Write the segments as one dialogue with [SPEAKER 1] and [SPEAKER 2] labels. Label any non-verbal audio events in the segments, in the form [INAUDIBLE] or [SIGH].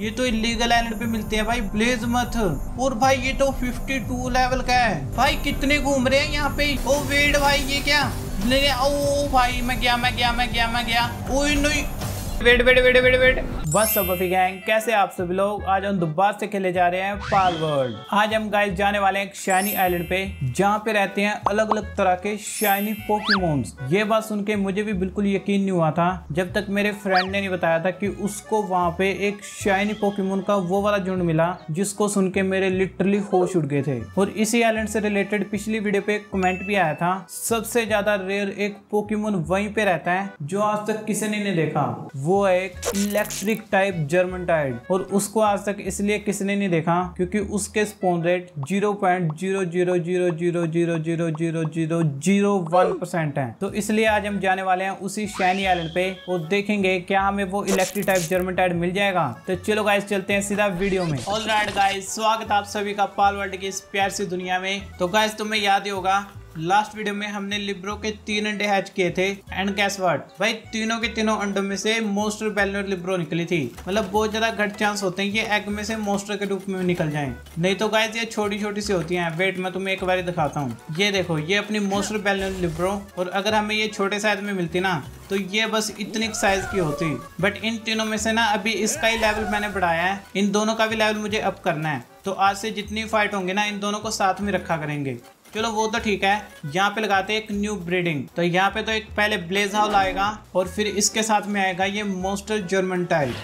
[SPEAKER 1] ये तो illegal island पे मिलते हैं भाई ब्लेज मत। और भाई ये तो 52 लेवल का है। भाई कितने घूम रहे हैं यहाँ पे? ओ वेट भाई, ये क्या? ओ भाई, मैं गया मैं गया मैं गया मैं गया। ओ नहीं wait wait wait wait wait. बस सब गैंग कैसे आप सभी लोग? आज हम दोबारा से खेले जा रहे हैं पाल वर्ल्ड आज हम गाइस जाने वाले हैं शाइनी आइलैंड पे, जहाँ पे रहते हैं अलग अलग तरह के शाइनी पोकेमोन्स ये बात सुन के मुझे भी बिल्कुल यकीन नहीं हुआ था, जब तक मेरे फ्रेंड ने नहीं बताया था कि उसको वहाँ पे एक शाइनी पोकेमोन का वो वाला झुंड मिला, जिसको सुन के मेरे लिटरली होश उड़ गए थे। और इसी आइलैंड से रिलेटेड पिछली वीडियो पे कमेंट भी आया था, सबसे ज़्यादा रेयर एक पोकीमोन वहीं पे रहता है, जो आज तक किसी ने नहीं देखा। वो है एक इलेक्ट्रिक टाइप जर्मन टाइड और उसको आज तक इसलिए किसने नहीं देखा क्योंकि उसके spawn rate zero point zero zero zero zero zero zero zero zero zero one percent है तो इसलिए आज हम जाने वाले हैं उसी शैनी आइलैंड पे और देखेंगे क्या हमें वो इलेक्ट्रिक टाइप जर्मन टाइड मिल जाएगा तो चलो गाइस चलते हैं सीधा वीडियो में ऑल राइट गाइस स्वागत आप सभी का पाल वर्ल्ड की इस प्यार सी दुनिया में तो गाइस तुम्हें याद ही होगा लास्ट वीडियो में हमने लिब्रो के तीन अंडे हैच किए थे एंड गैस वर्ड भाई, तीनों के तीनों अंडों में से मोस्टर बेलनर लिब्रो निकली थी। मतलब बहुत ज़्यादा घट चांस होते हैं ये एग में से मोस्टर के रूप में निकल जाएँ। नहीं तो गाइस ये छोटी छोटी सी होती हैं। वेट मैं तुम्हें एक बार दिखाता हूँ। ये देखो, ये अपनी मोस्टर बेलनर लिब्रो, और अगर हमें ये छोटे साइज़ में मिलती ना तो ये बस इतनी साइज़ की होती। बट इन तीनों में से ना, अभी इसका ही लेवल मैंने बढ़ाया है। इन दोनों का भी लेवल मुझे अप करना है। तो आज से जितनी फाइट होंगे ना, इन दोनों को साथ में रखा करेंगे। चलो, वो तो ठीक है। यहाँ पे लगाते हैं एक न्यू ब्रीडिंग तो यहाँ पे तो एक पहले ब्लेज हाउल आएगा और फिर इसके साथ में आएगा ये मोस्टर जर्मन टाइल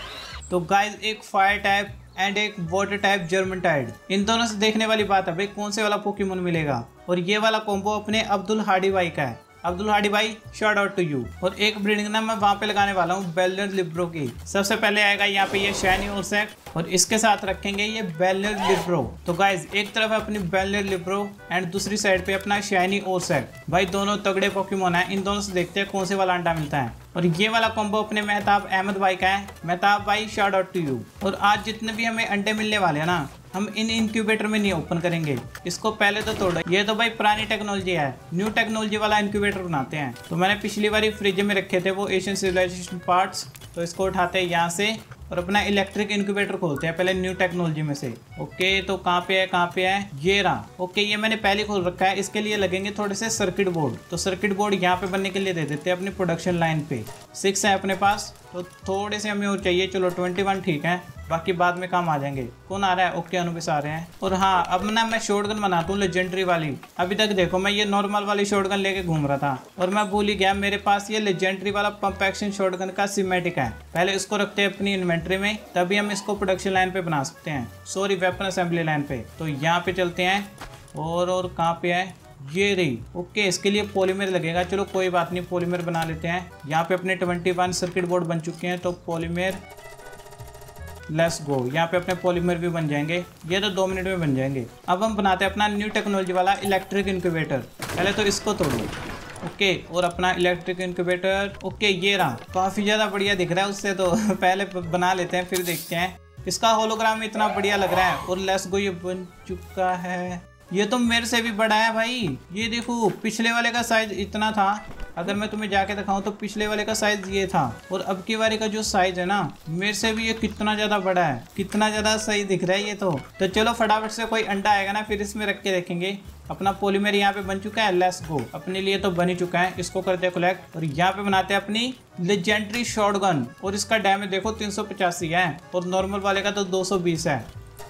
[SPEAKER 1] तो गाइज़ एक फायर टाइप एंड एक वाटर टाइप जर्मन टाइड इन दोनों से देखने वाली बात है भाई, कौन से वाला पोकेमोन मिलेगा? और ये वाला कॉम्बो अपने अब्दुल हाडी भाई का है। अब्दुल हाडी भाई शॉर्ट आउट टू यू और एक ब्रीडिंग ना मैं वहाँ पे लगाने वाला हूँ बेलर लिब्रो की। सबसे पहले आएगा यहाँ पे ये शैनी और और इसके साथ रखेंगे ये बेलर लिब्रो तो गाइज़ एक तरफ़ अपनी बेलर लिब्रो एंड दूसरी साइड पे अपना शैनी और भाई, दोनों तगड़े पोकेमोन है। इन दोनों से देखते हैं कौन से वाला अंडा मिलता है। और ये वाला कॉम्बो अपने मेहताब अहमद भाई का है। मेहताब भाई शॉर्ट आउट टू यू और आज जितने भी हमें अंडे मिलने वाले हैं ना हम इन इंक्यूबेटर में नहीं ओपन करेंगे। इसको पहले तो तोड़ा। ये तो भाई पुरानी टेक्नोलॉजी है। न्यू टेक्नोलॉजी वाला इंक्यूबेटर बनाते हैं। तो मैंने पिछली बार फ्रिज में रखे थे वो एशियन सिविलाइजेशन पार्ट्स तो इसको उठाते हैं यहाँ से और अपना इलेक्ट्रिक इंक्यूबेटर खोलते हैं पहले न्यू टेक्नोलॉजी में से। ओके तो कहाँ पे है, कहाँ पे है? ये रहा। ओके ये मैंने पहले खोल रखा है। इसके लिए लगेंगे थोड़े से सर्किट बोर्ड तो सर्किट बोर्ड यहाँ पे बनने के लिए दे देते हैं अपनी प्रोडक्शन लाइन पे। सिक्स है अपने पास। तो थोड़े से हमें और चाहिए। चलो ट्वेंटी वन ठीक है। बाकी बाद में काम आ जाएँगे। कौन आ रहा है? ओके अनुबिस आ रहे हैं। और हाँ अब ना मैं शॉर्ट गन बनाता हूँ लेजेंडरी वाली। अभी तक देखो, मैं ये नॉर्मल वाली शॉर्ट गन लेके घूम रहा था। और मैं भूल ही गया, मेरे पास ये लेजेंडरी वाला पंप एक्शन शॉर्ट गन का सिमेटिक है। पहले इसको रखते हैं अपनी इन्वेंट्री में, तभी हम इसको प्रोडक्शन लाइन पे बना सकते हैं। सॉरी वेपन असेंबली लाइन पे। तो यहाँ पे चलते हैं। और और कहाँ पे है? ये रही। ओके, इसके लिए पॉलीमर लगेगा। चलो, कोई बात नहीं पॉलीमर बना लेते हैं। यहाँ पे अपने ट्वेंटी वन सर्किट बोर्ड बन चुके हैं तो पॉलीमर लेस गो यहाँ पे अपने पॉलीमर भी बन जाएँगे। ये तो दो मिनट में बन जाएँगे। अब हम बनाते हैं अपना न्यू टेक्नोलॉजी वाला इलेक्ट्रिक इंक्यूबेटर पहले तो इसको तोड़ो। ओके, और अपना इलेक्ट्रिक इंक्यूबेटर ओके, ये रहा। काफ़ी ज़्यादा बढ़िया दिख रहा है उससे तो। [LAUGHS] पहले बना लेते हैं, फिर देखते हैं। इसका होलोग्राम इतना बढ़िया लग रहा है, और लेस गो ये बन चुका है। ये तो मेरे से भी बड़ा है भाई। ये देखो, पिछले वाले का साइज़ इतना था। अगर मैं तुम्हें जाके दिखाऊँ तो पिछले वाले का साइज़ ये था। और अब की बारी का जो साइज़ है ना, मेरे से भी ये कितना ज़्यादा बड़ा है। कितना ज़्यादा सही दिख रहा है ये तो। तो चलो फटाफट से कोई अंडा आएगा ना, फिर इसमें रख के देखेंगे। अपना पोलीमेर यहाँ पे बन चुका है लेस गो अपने लिए तो बन ही चुका है। इसको करते कलेक्ट और यहाँ पे बनाते हैं अपनी लेजेंडरी शॉर्ट और इसका डैमेज देखो, तीन सौ पचासी है। और नॉर्मल वाले का तो दो सौ बीस है।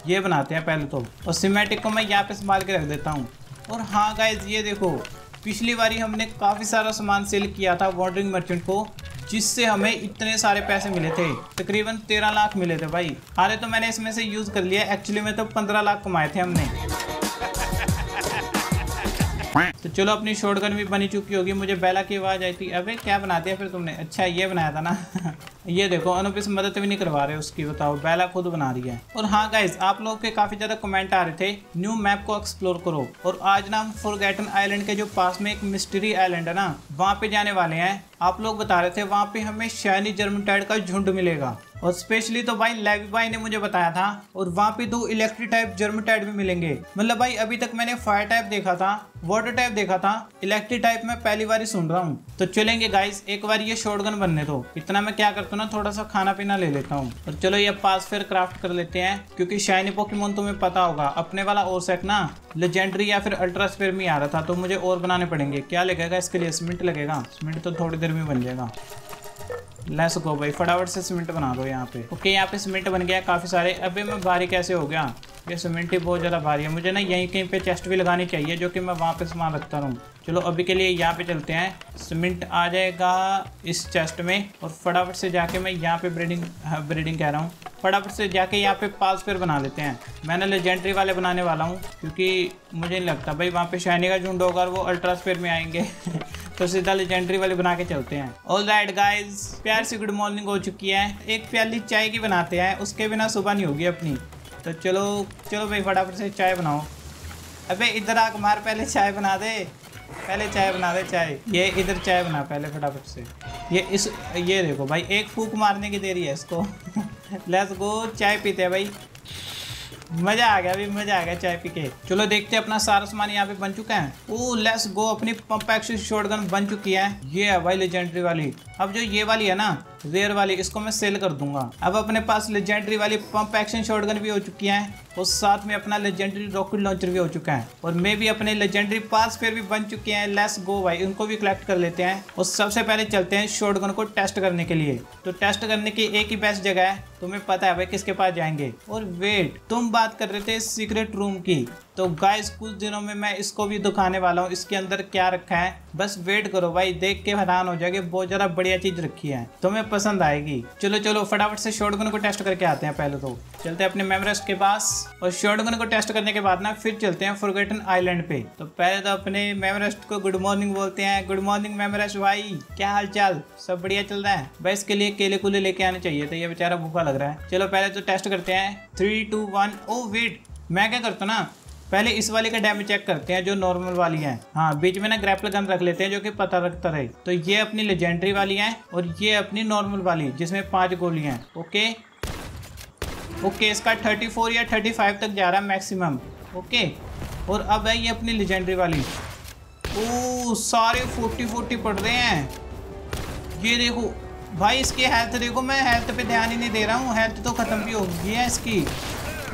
[SPEAKER 1] ये बनाते हैं पहले तो। और सीमेटिक को मैं यहाँ पे संभाल के रख देता हूँ। और हाँ गाइज़ ये देखो, पिछली बारी हमने काफ़ी सारा सामान सेल किया था वॉन्डरिंग मर्चेंट को, जिससे हमें इतने सारे पैसे मिले थे। तकरीबन तेरह लाख मिले थे भाई। अरे तो मैंने इसमें से यूज़ कर लिया। एक्चुअली में तो पंद्रह लाख कमाए थे हमने। तो चलो अपनी शॉर्ट गन भी बनी चुकी होगी। मुझे बेला की आवाज़ आई थी, अबे, क्या बना दिया फिर तुमने? अच्छा ये बनाया था ना। [LAUGHS] ये देखो, अनुप इस मदद भी नहीं करवा रहे उसकी, बताओ। बेला खुद बना रही है। और हाँ गाइज़ आप लोगों के काफ़ी ज़्यादा कमेंट आ रहे थे न्यू मैप को एक्सप्लोर करो। और आज ना हम फॉरगेटन आइलैंड के जो पास में एक मिस्ट्री आइलैंड है ना, वहाँ पे जाने वाले हैं। आप लोग बता रहे थे, वहाँ पे हमें शाइनी जर्मन टाइड का झुंड मिलेगा। और स्पेशली तो भाई लेवी भाई ने मुझे बताया था और वहाँ पे दो इलेक्ट्रिक टाइप जर्म टाइप भी मिलेंगे। मतलब भाई अभी तक मैंने फायर टाइप देखा था वाटर टाइप देखा था इलेक्ट्रिक टाइप में पहली बार सुन रहा हूँ। तो चलेंगे गाइस एक बार ये शॉटगन बनने दो। इतना मैं क्या करता हूँ ना थोड़ा सा खाना पीना ले लेता हूँ। और चलो ये पास फिर क्राफ्ट कर लेते हैं, क्योंकि शाइनी पोकेमोन तुम्हें पता होगा, अपने वाला और सेक ना लेजेंडरी या फिर अल्ट्रा स्पेयर में आ रहा था तो मुझे और बनाने पड़ेंगे। क्या लगेगा इसके लिए? सीमेंट लगेगा। सीमेंट तो थोड़ी देर में बन जाएगा। लेस गो भाई। फटाफट से सीमेंट बना दो यहाँ पे। ओके यहाँ पे सीमेंट बन गया काफ़ी सारे। अभी मैं भारी कैसे हो गया? ये सीमेंट ही बहुत ज़्यादा भारी है। मुझे ना यहीं कहीं पे चेस्ट भी लगानी चाहिए जो कि मैं वहाँ पे सामान रखता रहूँ। चलो अभी के लिए यहाँ पे चलते हैं। सीमेंट आ जाएगा इस चेस्ट में और फटाफट से जाके मैं यहाँ पे ब्रीडिंग हाँ, ब्रीडिंग कह रहा हूँ। फटाफट से जाके यहाँ पे पास पेयर बना लेते हैं। मैंने लेजेंडरी वाले बनाने वाला हूँ क्योंकि मुझे नहीं लगता। भाई वहाँ पे शाइनी का झुंड होगा वो अल्ट्रा स्पेयर में आएँगे। [LAUGHS] तो सीधा लेजेंडरी वाले बना के चलते हैं। ऑल राइट गाइज़ प्यार से गुड मॉर्निंग हो चुकी है। एक प्याली चाय की बनाते हैं, उसके बिना सुबह नहीं होगी अपनी। तो चलो चलो भाई, फटाफट से चाय बनाओ। अबे, इधर आ मार, पहले चाय बना दे। पहले चाय बना दे, चाय। ये इधर चाय बना, पहले फटाफट से। ये इस, ये देखो भाई, एक फूक मारने की देरी है इसको। [LAUGHS] लेट्स गो चाय पीते हैं भाई। मज़ा आ गया अभी, मज़ा आ गया चाय पी के चलो देखते हैं अपना सारा सामान यहाँ पे बन चुका है। ओ लेट्स गो अपनी पंप एक्शन शॉटगन बन चुकी है। ये है भाई लेजेंडरी वाली। अब जो ये वाली है ना रेयर वाली, इसको मैं सेल कर दूँगा। अब अपने पास लेजेंडरी वाली पंप एक्शन शॉटगन भी हो चुकी है और साथ में अपना लेजेंडरी रॉकेट लॉन्चर भी हो चुका है। और मैं भी अपने लेजेंडरी पास फिर भी बन चुके हैं। लेस गो भाई उनको भी कलेक्ट कर लेते हैं। और सबसे पहले चलते हैं शॉटगन को टेस्ट करने के लिए। तो टेस्ट करने की एक ही बेस्ट जगह है। तुम्हें पता है भाई किसके पास जाएँगे। और वेट तुम बात कर रहे थे सीक्रेट रूम की। तो गाइस कुछ दिनों में मैं इसको भी दिखाने वाला हूँ। इसके अंदर क्या रखा है? बस वेट करो भाई, देख के हैरान हो जाएगी बहुत ज़्यादा बढ़िया चीज़ रखी है, तुम्हें पसंद आएगी। चलो चलो, फटाफट से शॉटगन को टेस्ट करके आते हैं पहले तो। चलते हैं अपने मेमरेस्ट के पास, और शॉटगन को टेस्ट करने के बाद ना फिर चलते हैं फॉरगेटन आइलैंड पे। तो पहले तो अपने मेमरेस्ट को गुड मॉर्निंग बोलते हैं। गुड मॉर्निंग मेमरेस्ट भाई, क्या हाल चाल सब बढ़िया चल रहा है? भाई इसके लिए केले कुले लेके आने चाहिए तो ये बेचारा भूखा लग रहा है। चलो, पहले तो टेस्ट करते हैं। Three two one oh wait मैं क्या करता ना? पहले इस वाले का डैमेज चेक करते हैं, जो नॉर्मल वाली है। हाँ बीच में ना ग्रैपल गन रख लेते हैं, जो कि पता रखता रहे तो ये अपनी लेजेंडरी वाली है और ये अपनी नॉर्मल वाली, जिसमें पाँच गोली हैं। ओके? ओके, इसका थर्टी फोर या थर्टी फाइव तक जा रहा है मैक्सिमम ओके? और अब है ये अपनी लेजेंडरी वाली। ओ सारे फोर्टी फोर्टी पड़ रहे हैं। ये देखो, भाई इसकी हेल्थ देखो, मैं हेल्थ पे ध्यान ही नहीं दे रहा हूँ। हेल्थ तो ख़त्म भी हो गई है इसकी।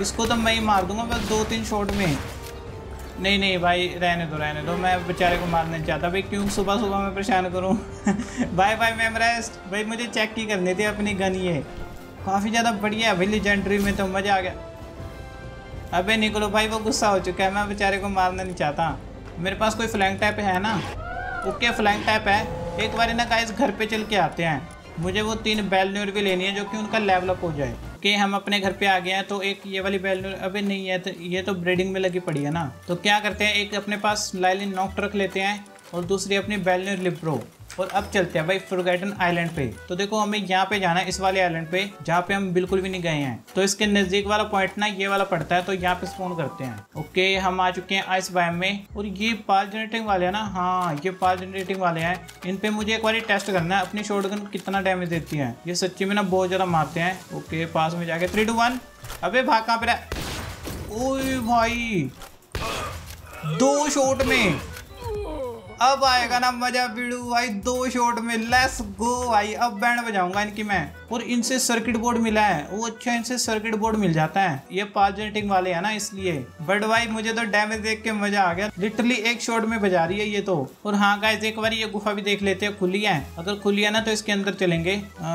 [SPEAKER 1] इसको तो मैं ही मार दूँगा, बस दो तीन शॉट में नहीं नहीं भाई, रहने दो रहने दो। मैं बेचारे को मारना चाहता। भाई, क्यों सुबह सुबह मैं परेशान करूँ? बाय बाय मेमरेस्ट भाई, मुझे चेक की करनी थी, अपनी गन ये। काफ़ी ज़्यादा बढ़िया है भाई लेजेंडरी में तो मज़ा आ गया। अबे, निकलो भाई, वो गुस्सा हो चुका है। मैं बेचारे को मारना नहीं चाहता। मेरे पास कोई फ्लैंग टाइप है ना? ओके फ्लैंग टाइप है। एक बार ना इस घर पे चल के आते हैं। मुझे वो तीन बैल भी लेनी है, जो कि उनका लेवल अप हो जाए। कि हम अपने घर पे आ गए हैं तो एक ये वाली बैल अभी नहीं है तो ये तो ब्रीडिंग में लगी पड़ी है ना। तो क्या करते हैं, एक अपने पास लाइलिन नॉक्ट रख लेते हैं और दूसरी अपनी बैलनर लिप्रो और अब चलते हैं भाई फुरगेटन आइलैंड पे। तो देखो, हमें यहाँ पे जाना है, इस वाले आइलैंड पे, जहाँ पे हम बिल्कुल भी नहीं गए हैं। तो इसके नज़दीक वाला पॉइंट ना, ये वाला पड़ता है तो यहाँ पे स्पोन करते हैं। ओके हम आ चुके हैं आइस बायम में, और ये पाल जनरेटिंग वाले हैं ना। हाँ ये पाल जनरेटिंग वाले हैं। इन पे मुझे एक बार टेस्ट करना है, अपनी शॉर्ट कितना डैमेज देती है। ये सच्ची में ना बहुत ज़्यादा मारते हैं। ओके पास में जाके थ्री टू वन अबे भाग कहाँ पे ओ भाई, दो शॉट में। अब आएगा ना मज़ा बिड़ू भाई, दो शॉट में लेस गो भाई। अब बैंड बजाऊँगा इनकी मैं। और इनसे सर्किट बोर्ड मिला है। वो अच्छा इनसे सर्किट बोर्ड मिल जाता है। ये पालजेटिंग वाले है ना इसलिए। बट भाई मुझे तो डैमेज देख के मज़ा आ गया। लिटरली एक शॉट में बजा रही है ये तो। और हाँ गाइस एक बार ये गुफा भी देख लेते हैं खुली है। अगर खुली है ना तो इसके अंदर चलेंगे। आ,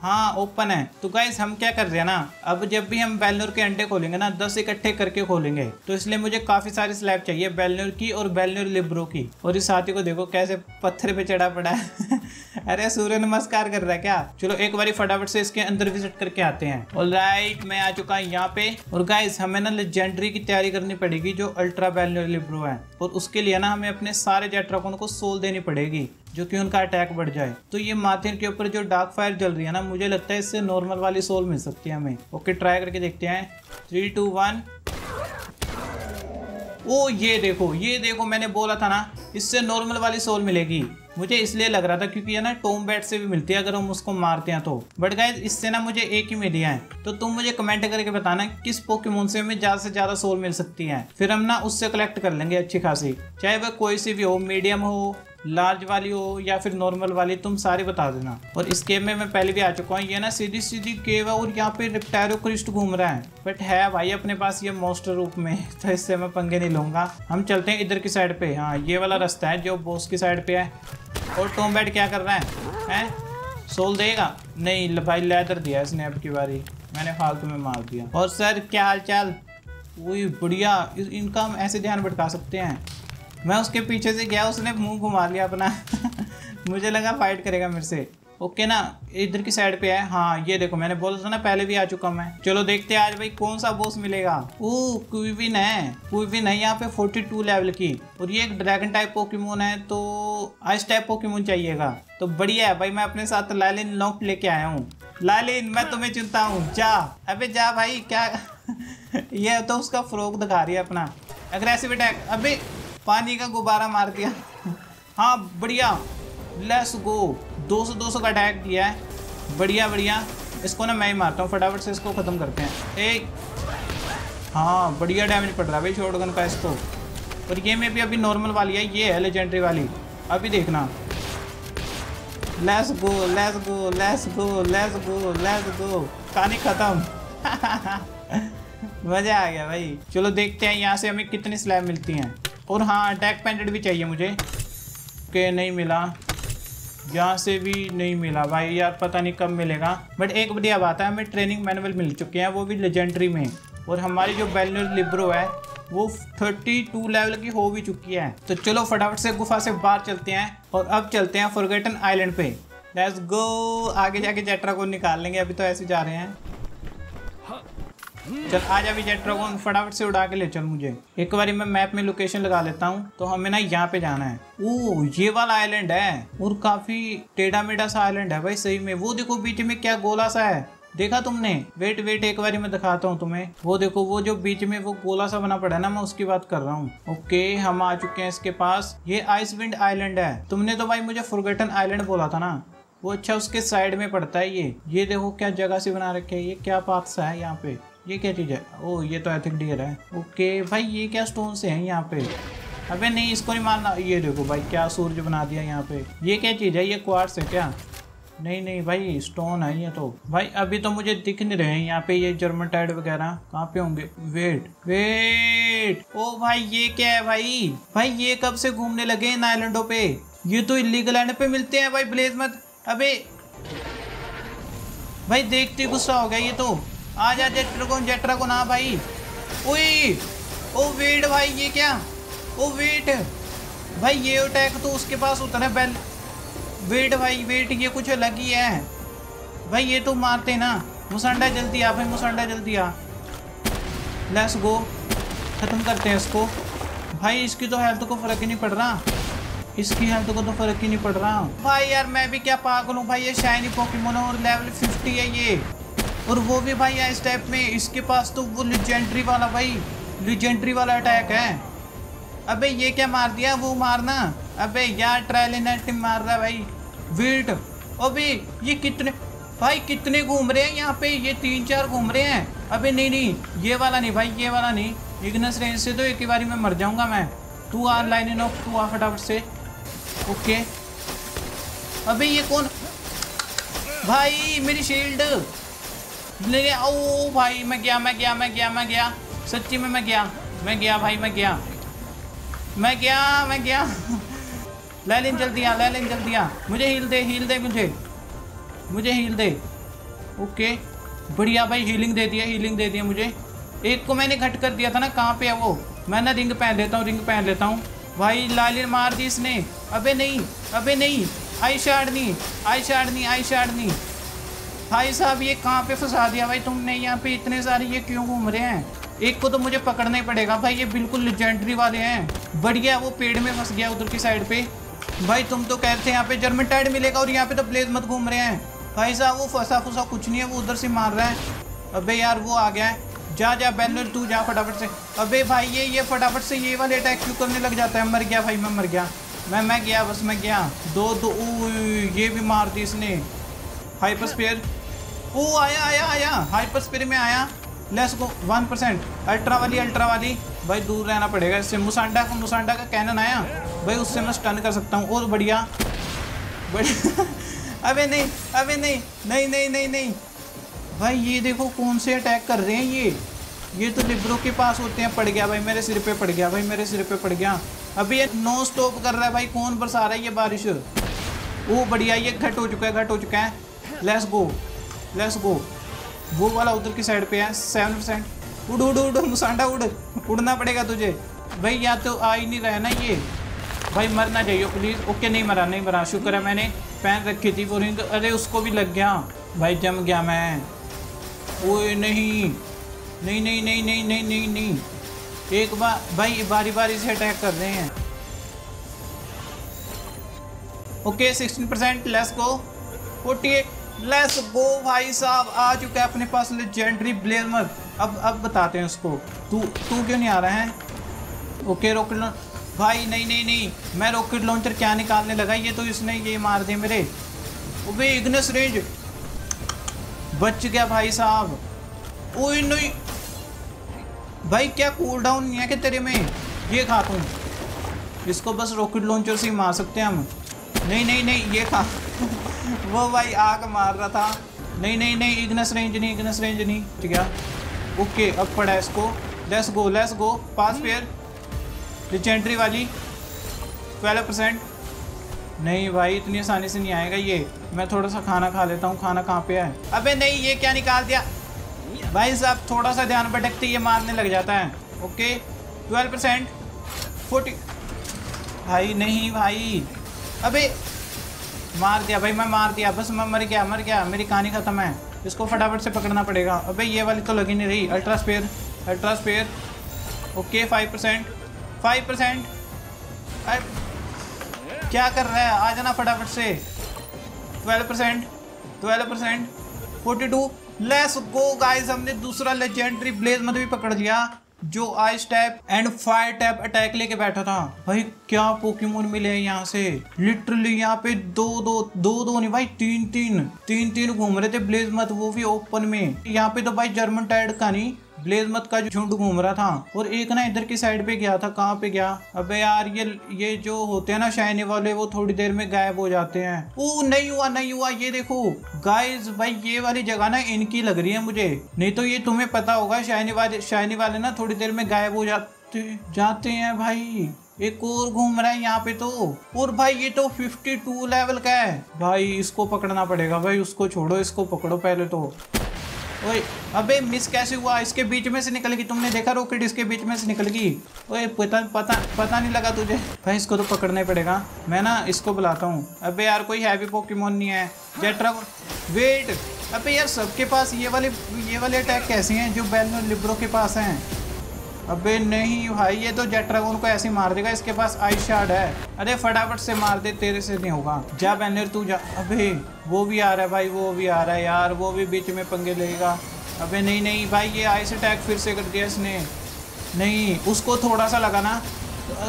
[SPEAKER 1] हाँ ओपन है। तो गाइस हम क्या कर रहे हैं ना अब जब भी हम बेलनूर के अंडे खोलेंगे ना दस इकट्ठे करके खोलेंगे। तो इसलिए मुझे काफ़ी सारी स्लैब चाहिए बेलनूर की और बेलनूर लिब्रो की। और इस साथी को देखो कैसे पत्थर पे चढ़ा पड़ा है। [LAUGHS] अरे सूर्य नमस्कार कर रहा है क्या? चलो एक बार फटाफट से इसके अंदर विज़िट करके आते हैं। और राइट मैं आ चुका हूँ यहाँ पे। और गाइस हमें ना लेजेंडरी की तैयारी करनी पड़ेगी जो अल्ट्रा लिब्रो है। और उसके लिए ना हमें अपने सारे जेट्राकोन को सोल देनी पड़ेगी, जो कि उनका अटैक बढ़ जाए। तो ये माथिन के ऊपर जो डार्क फायर जल रही है ना, मुझे लगता है इससे नॉर्मल वाली सोल मिल सकती है हमें। ओके ट्राई करके देखते हैं। थ्री टू वन ओ ये देखो ये देखो मैंने बोला था ना, इससे नॉर्मल वाली सोल मिलेगी। मुझे इसलिए लग रहा था क्योंकि ये ना टोम बैट से भी मिलती है, अगर हम उसको मारते हैं तो। बट गाइज़ इससे ना मुझे एक ही मिली है। तो तुम मुझे कमेंट करके बताना किस पोकेमोन से हमें ज़्यादा से ज़्यादा सोल मिल सकती है। फिर हम ना उससे कलेक्ट कर लेंगे अच्छी खासी। चाहे वह कोई सी भी हो मीडियम हो लार्ज वाली हो या फिर नॉर्मल वाली, तुम सारी बता देना। और इस गेम में मैं पहले भी आ चुका हूँ। ये ना सीधी सीधी केव है और यहाँ पे रिप्टायरो क्रिस्ट घूम रहा है। बट है भाई, अपने पास ये मोस्टर रूप में तो इससे मैं पंगे नहीं लूँगा। हम चलते हैं इधर की साइड पे। हाँ ये वाला रास्ता है जो बॉस की साइड पे है। और टॉम बैट क्या कर रहा है? हैं? सोल देगा? नहीं भाई लेदर दिया इसने अब की बारी। मैंने फालतू में मार दिया। और सर, क्या हाल चाल वही बढ़िया इनका हम ऐसे ध्यान भटका सकते हैं। मैं उसके पीछे से गया, उसने मुँह घुमा लिया अपना। [LAUGHS] मुझे लगा फाइट करेगा मेरे से। ओके ना, इधर की साइड पे है हाँ ये देखो, मैंने बोला था ना, पहले भी आ चुका मैं। चलो देखते हैं आज भाई कौन सा बॉस मिलेगा। ओ क्विविन है। क्विविन है यहाँ पे 42 लेवल की। और ये एक ड्रैगन टाइप पोकेमोन है तो आइस टाइप पोकेमोन चाहिएगा। तो बढ़िया है भाई, मैं अपने साथ लालिन लॉक लेके आया हूँ। लालिन मैं तुम्हें चुनता हूँ। जा। अबे जा भाई, क्या? [LAUGHS] ये तो उसका फ्रोक दिखा रही है अपना। अग्रेसिव अटैक अभी पानी का गुब्बारा मार दिया। हाँ बढ़िया। लेस गो 200 200 का अटैक दिया है। बढ़िया बढ़िया। इसको ना मैं ही मारता हूँ, फटाफट से इसको ख़त्म करते हैं। एक। हाँ बढ़िया डैमेज पड़ रहा है भाई शॉर्ट गन का इसको। और ये में भी अभी नॉर्मल वाली है, ये है लेजेंडरी वाली। अभी देखना। Let's go let's go let's go let's go let's go कहानी ख़त्म। [LAUGHS] मज़ा आ गया भाई। चलो देखते हैं यहाँ से हमें कितनी स्लैब मिलती हैं। और हाँ अटैक पेंडेड भी चाहिए मुझे। के नहीं मिला। यहाँ से भी नहीं मिला भाई, यार पता नहीं कब मिलेगा। बट एक बढ़िया बात है, हमें ट्रेनिंग मैनुअल मिल चुके हैं, वो भी लेजेंडरी में। और हमारी जो बेलनर लिब्रो है, वो 32 लेवल की हो भी चुकी है। तो चलो फटाफट से गुफा से बाहर चलते हैं और अब चलते हैं फॉरगेटन आइलैंड पे। लेट्स गो आगे जाके जेट्रा को निकाल लेंगे, अभी तो ऐसे जा रहे हैं। चल, आ जा विजय ड्रैगन फटाफट से उड़ा के ले चल मुझे। एक बार मैं मैप में लोकेशन लगा लेता हूँ तो हमें ना यहाँ पे जाना है। ओ, ये वाला आइलैंड है, और काफ़ी टेढ़ा मेढ़ा सा आइलैंड है भाई, सही में। वो देखो, बीच में क्या गोला सा है। देखा तुमने? वेट वेट एक बार मैं दिखाता हूँ तुम्हें। वो देखो, वो जो बीच में वो गोला सा बना पड़ा है ना, मैं उसकी बात कर रहा हूँ। ओके हम आ चुके हैं इसके पास। ये आइस विंड आइलैंड है। तुमने तो भाई मुझे फॉरगेटन आइलैंड बोला था ना। वो अच्छा उसके साइड में पड़ता है ये। ये देखो, क्या जगह से बना रखे है ये, क्या पाथ सा है यहाँ पे। ये क्या चीज़ है? ओ, ये तो एथिक डियर है। ओके भाई, ये क्या स्टोन से हैं यहाँ पे? अबे नहीं, इसको नहीं मारना। ये देखो भाई, क्या सूरज बना दिया यहाँ पे। ये क्या चीज़ है? ये क्वार्ट्स है क्या? नहीं नहीं भाई स्टोन है ये तो। भाई, अभी तो मुझे दिख नहीं रहे हैं यहाँ पे ये जर्मन टाइड वगैरह। कहाँ पे होंगे? वेट वेट ओ भाई, ये क्या है भाई? भाई, ये कब से घूमने लगे इन आइलैंडों पे? ये तो इलीगल आइलैंड पे मिलते हैं भाई ब्लेज मत। अबे। भाई, देखते गुस्सा हो गया ये तो। आ जा जेट्रागोन जेट्रागोन हाँ भाई। ओए, ओ वेट भाई, ये क्या? Oh wait. भाई, ये अटैक तो उसके पास उतना बेल वेट भाई, वेट, ये कुछ अलग ही है। भाई, ये तो मारते ना। मुसंडा जल्दी आ भाई, मुसंडा जल्दी आ। लेट्स गो ख़त्म करते हैं इसको। भाई, इसकी तो हेल्थ को फ़र्क ही नहीं पड़ रहा। इसकी हेल्थ को तो फ़र्क ही नहीं पड़ रहा। भाई, यार, मैं भी क्या पागल हूँ? भाई, ये शाइनी पोकेमोन और लेवल 50 है ये। और वो भी भाई इस टाइप में, इसके पास तो वो लिजेंड्री वाला भाई लिजेंड्री वाला अटैक है। अबे ये क्या मार दिया वो मारना? अबे यार ट्रायलिनेट मार रहा है भाई। वीट अबे ये कितने, भाई कितने घूम रहे हैं यहाँ पे? ये तीन चार घूम रहे हैं। अबे नहीं नहीं, ये वाला नहीं भाई, ये वाला नहीं। इग्नस रेंज से तो एक ही बारी में मर जाऊँगा मैं। तू आ लाइन इन ऑफ़ तू आ फटाफट से। ओके। अबे ये कौन? भाई मेरी शील्ड ले ओ भाई, मैं गया मैं गया मैं गया मैं गया। सच्ची में मैं गया। मैं गया भाई, मैं गया। मैं गया मैं गया। [LAUGHS] ले लें जल्दी आ ले लें जल्दी आ मुझे हील दे हील दे मुझे। मुझे हील दे। ओके बढ़िया भाई हीलिंग दे दिया हीलिंग दे दिया मुझे। एक को मैंने घट कर दिया था ना, कहाँ पे है वो? मैं ना रिंग पहन लेता हूँ रिंग पहन लेता हूँ। भाई, लालिन मार दी इसने। अबे नहीं अबे नहीं। आई शाड़नी आई शाड़नी आई शाड़नी भाई साहब, ये कहाँ पे फंसा दिया भाई तुमने? यहाँ पे इतने सारे ये क्यों घूम रहे हैं? एक को तो मुझे पकड़ना ही पड़ेगा। भाई, ये बिल्कुल लेजेंडरी वाले हैं। बढ़िया, वो पेड़ में फंस गया उधर की साइड पे। भाई, तुम तो कहते हैं यहाँ पे जर्मन टाइड मिलेगा और यहाँ पे तो प्लेस मत घूम रहे हैं। भाई साहब, वो फंसा फुसा कुछ नहीं है, वो उधर से मार रहा है। अबे यार, वो आ गया है। जा जा बैनर तू जा फटाफट से। अबे भाई, ये ये फटाफट से ये वाले अटैक क्यों करने लग जाता है? मर गया भाई, मैं मर गया। मैं मैं गया, बस मैं गया। दो दो, ऊ, ये भी मार दी इसने। हाइपर स्पेयर ओ, आया आया आया। हाइपर स्पेयर में आया। Let's go one percent ultra वाली अल्ट्रा वाली। भाई, दूर रहना पड़ेगा इससे। मुसांडा का मुसांडा का कैनन आया। भाई, उससे मैं स्टन कर सकता हूँ। और बढ़िया। बढ़िया। [LAUGHS] अबे, नहीं अबे, नहीं। नहीं नहीं नहीं नहीं। भाई, ये देखो कौन से अटैक कर रहे हैं ये। ये तो लिब्रो के पास होते हैं। पड़ गया भाई, मेरे सिर पे पड़ गया। भाई, मेरे सिर पे पड़ गया। अभी ये नो स्टॉप कर रहा है भाई। कौन बरसा रहा है ये बारिश? वो बढ़िया, ये घट हो चुका है, घट हो चुका है। लेट्स गो लेट्स गो वो वाला उधर की साइड पे है सेवन परसेंट उड़ उड़ उड़, मुसांडा उड़। उड़ना पड़ेगा तुझे। भाई, या तो आ ही नहीं रहा है ना ये। भाई मरना चाहिए प्लीज़ ओके नहीं मरा नहीं मरा। शुक्र है मैंने पहन रखी थी वो रिंग अरे, उसको भी लग गया। भाई, जम गया मैं। ओए, नहीं। नहीं नहीं नहीं नहीं नहीं नहीं नहीं। एक बार भाई, बारी बारी से अटैक कर रहे हैं। Okay sixteen percent let's go forty eight let's go भाई साहब। आ चुका है अपने पास लेजेंडरी ब्लेजमर अब अब बताते हैं उसको। तू तू क्यों नहीं आ रहा है? ओके रॉकेट लॉन्च भाई, नहीं नहीं नहीं। मैं रॉकेट लॉन्चर क्या निकालने लगा? ये तो इसने ये मार दिए मेरे। ओबे इग्नस रेंज बच गया भाई साहब। ओए, नहीं। भाई, क्या कूल डाउन नहीं है कि तेरे में? ये खा तुम इसको बस रॉकेट लॉन्चर से ही मार सकते हैं हम। नहीं नहीं नहीं, ये था। वो भाई आग मार रहा था। नहीं नहीं नहीं इग्नस रेंज नहीं इग्नस रेंज नहीं ठीक है? ओके, अब पड़ा इसको। Let's go let's go pal sphere रिजेंट्री वाली। ट्वेल्व परसेंट नहीं भाई, इतनी आसानी से नहीं आएगा ये। मैं थोड़ा सा खाना खा लेता हूँ। खाना कहाँ पे है? अबे नहीं, ये क्या निकाल दिया? भाई साहब, थोड़ा सा ध्यान भटकते ये मारने लग जाता है। ओके? ट्वेल्व परसेंट फोर्टी भाई नहीं भाई। अबे, मार दिया भाई, मैं मार दिया। बस मैं मर गया मर गया। मेरी कहानी ख़त्म है। इसको फटाफट से पकड़ना पड़ेगा। अबे, ये वाली तो लगी नहीं रही। Ultra sphere ultra sphere okay five percent five percent क्या कर रहा है? आ जाना फटाफट से। Twelve percent twelve percent forty two let's go guys हमने दूसरा लेजेंडरी ब्लेज मत भी पकड़ लिया। जो ice type and fire type attack लेके बैठा था। भाई, क्या पोकेमोन मिले हैं यहाँ से? लिटरली यहाँ पे दो दो दो दो नहीं, भाई, तीन तीन तीन तीन घूम रहे थे। ब्लेज मत, वो भी ओपन में। यहाँ पे तो भाई जर्मन टाइड का नहीं ब्लेज मत का जो झुंड घूम रहा था। और एक ना इधर की साइड पे गया था, कहाँ पे गया? अबे यार, ये ये जो होते हैं ना शाइनी वाले, वो थोड़ी देर में गायब हो जाते हैं। ओ नहीं हुआ नहीं हुआ, ये देखो। गाइस भाई, ये वाली जगह ना इनकी लग रही है मुझे। नहीं तो ये तुम्हें पता होगा, शाइनी वाले शाइनी वाले ना थोड़ी देर में गायब हो जाते जाते हैं भाई। एक और घूम रहा है यहाँ पे तो। और भाई, ये तो 52 लेवल का है। भाई, इसको पकड़ना पड़ेगा भाई, उसको छोड़ो, इसको पकड़ो पहले तो। ओए, अबे मिस कैसे हुआ? इसके बीच में से निकल गई। तुमने देखा रॉकेट इसके बीच में से निकल गई? ओए, पता पता पता नहीं लगा तुझे। भाई, इसको तो पकड़ना पड़ेगा। मैं ना इसको बुलाता हूँ। अबे यार, कोई हैवी पोकेमोन नहीं है। जेट्रा वेट अबे यार, सबके पास ये वाले ये वाले अटैक कैसे हैं जो बेल लिब्रो के पास हैं? अबे नहीं भाई, ये तो जेट्रागोन को ऐसे मार देगा, इसके पास आई शार्ड है। अरे फटाफट से मार दे, तेरे से नहीं होगा। जा बैनर, तू जा। अबे, वो भी आ रहा है भाई, वो भी आ रहा है यार, वो भी बीच में पंगे लेगा। अबे नहीं नहीं भाई, ये आइस अटैक फिर से कर दिया इसने। नहीं, उसको थोड़ा सा लगा ना।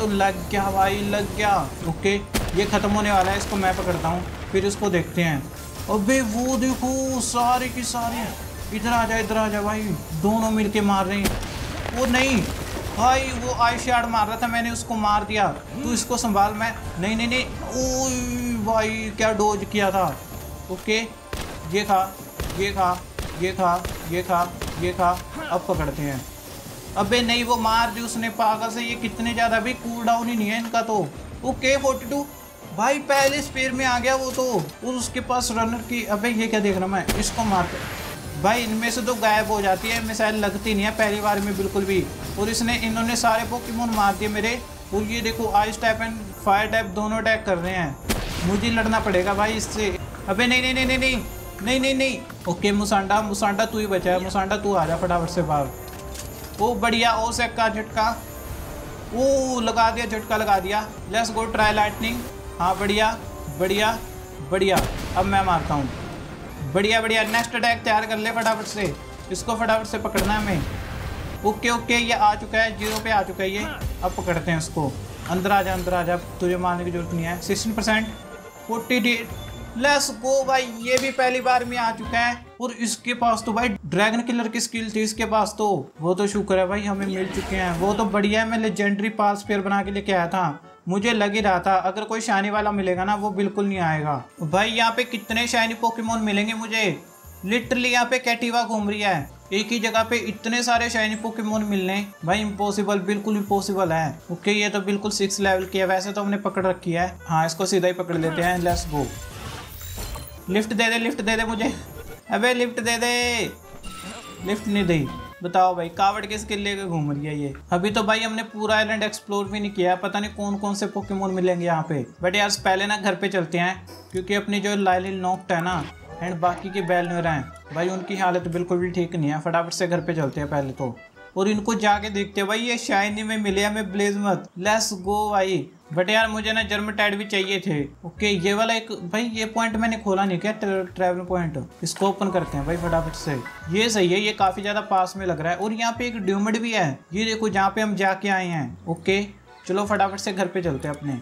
[SPEAKER 1] लग गया भाई, लग गया। ओके, ये ख़त्म होने वाला है, इसको मैं पकड़ता हूँ, फिर इसको देखते हैं। अबे वो देखो, सारे की सारे। इधर आ जा, इधर आ जा भाई, दोनों मिलके मार रहे हैं। वो नहीं। भाई, वो आई शार्ड मार रहा था, मैंने उसको मार दिया। तू इसको संभाल, मैं नहीं नहीं नहीं। ओ भाई, क्या डोज किया था? ओके, ये खा ये खा ये खा ये खा ये खा। अब पकड़ते हैं। अबे नहीं, वो मार दी उसने, पागल से। ये कितने ज़्यादा भी कूल डाउन ही नहीं है इनका तो। ओके फोर्टी टू भाई, पहले स्पेयर में आ गया वो तो। उसके पास रनर की अबे, ये क्या देख रहा मैं? इसको मार भाई, इनमें से तो गायब हो जाती है मिसाइल लगती नहीं है पहली बार में बिल्कुल भी। और इसने, इन्होंने सारे पोकेमोन मार दिए मेरे। और ये देखो ice type and fire type दोनों अटैक कर रहे हैं। मुझे लड़ना पड़ेगा भाई इससे। अबे, नहीं नहीं नहीं नहीं नहीं नहीं नहीं। नहीं ओके मुसांडा मुसांडा तू ही बचा है। मुसांडा तू आ जा फटाफट से बाहर। ओ, बढ़िया, ओ सेक का झटका। ओ, लगा दिया, झटका लगा दिया। लेट्स गो ट्राई लाइटनिंग हाँ बढ़िया बढ़िया बढ़िया। अब मैं मारता हूँ। बढ़िया बढ़िया नेक्स्ट अटैक तैयार कर ले फटाफट से। इसको फटाफट से पकड़ना है हमें। ओके ओके, ये आ चुका है, ज़ीरो पे आ चुका है ये। अब पकड़ते हैं इसको। अंदर आ जा, अंदर आ जा तुझे मारने की ज़रूरत नहीं है। Sixteen percent forty let's go भाई, ये भी पहली बार में आ चुका है। और इसके पास तो भाई ड्रैगन किलर की स्किल थी इसके पास तो। वो तो शुक्र है भाई, हमें मिल चुके हैं। वो तो बढ़िया है, मैं लेजेंडरी पास फेयर बना के लेके आया था। मुझे लग ही रहा था, अगर कोई शाइनी वाला मिलेगा ना, वो बिल्कुल नहीं आएगा। भाई, यहाँ पे कितने शाइनी पोकेमोन मिलेंगे मुझे? लिटरली यहाँ पे कैटिवा घूम रही है। एक ही जगह पे इतने सारे शाइनी पोकेमोन मिलने। भाई इम्पॉसिबल बिल्कुल इम्पॉसिबल है। ओके ये तो बिल्कुल सिक्स लेवल की है। वैसे तो हमने पकड़ रखी है। हाँ इसको सीधा ही पकड़ लेते हैं। लेट्स गो लिफ्ट दे दे लिफ्ट दे दे मुझे। अबे लिफ्ट दे दे। लिफ्ट नहीं दी। बताओ भाई, कावड़ किसके लेके घूम रही है ये? अभी तो भाई हमने पूरा आइलैंड एक्सप्लोर भी नहीं किया, पता नहीं कौन कौन से पोकेमोन मिलेंगे यहाँ पे। बट यार, पहले ना घर पे चलते हैं, क्योंकि अपनी जो लाइलिल नोक्ट है ना एंड बाकी के बैलनर हैं, भाई उनकी हालत बिल्कुल भी ठीक नहीं है, फटाफट से घर पे चलते हैं पहले तो। और इनको जाके देखते हैं, भाई ये शाइनी में मिले हमें ब्लेज मत। लेस गो भाई। बट यार मुझे ना जर्म टाइड भी चाहिए थे। ओके, ये वाला एक, भाई ये पॉइंट मैंने खोला नहीं क्या? ट्रैवल पॉइंट इसको ओपन करते हैं भाई फटाफट से। ये सही है, ये काफ़ी ज़्यादा पास में लग रहा है। और यहाँ पे एक ड्यूमिड भी है। ये देखो, जहाँ पे हम जाके आए हैं। ओके, चलो फटाफट से घर पे चलते हैं अपने।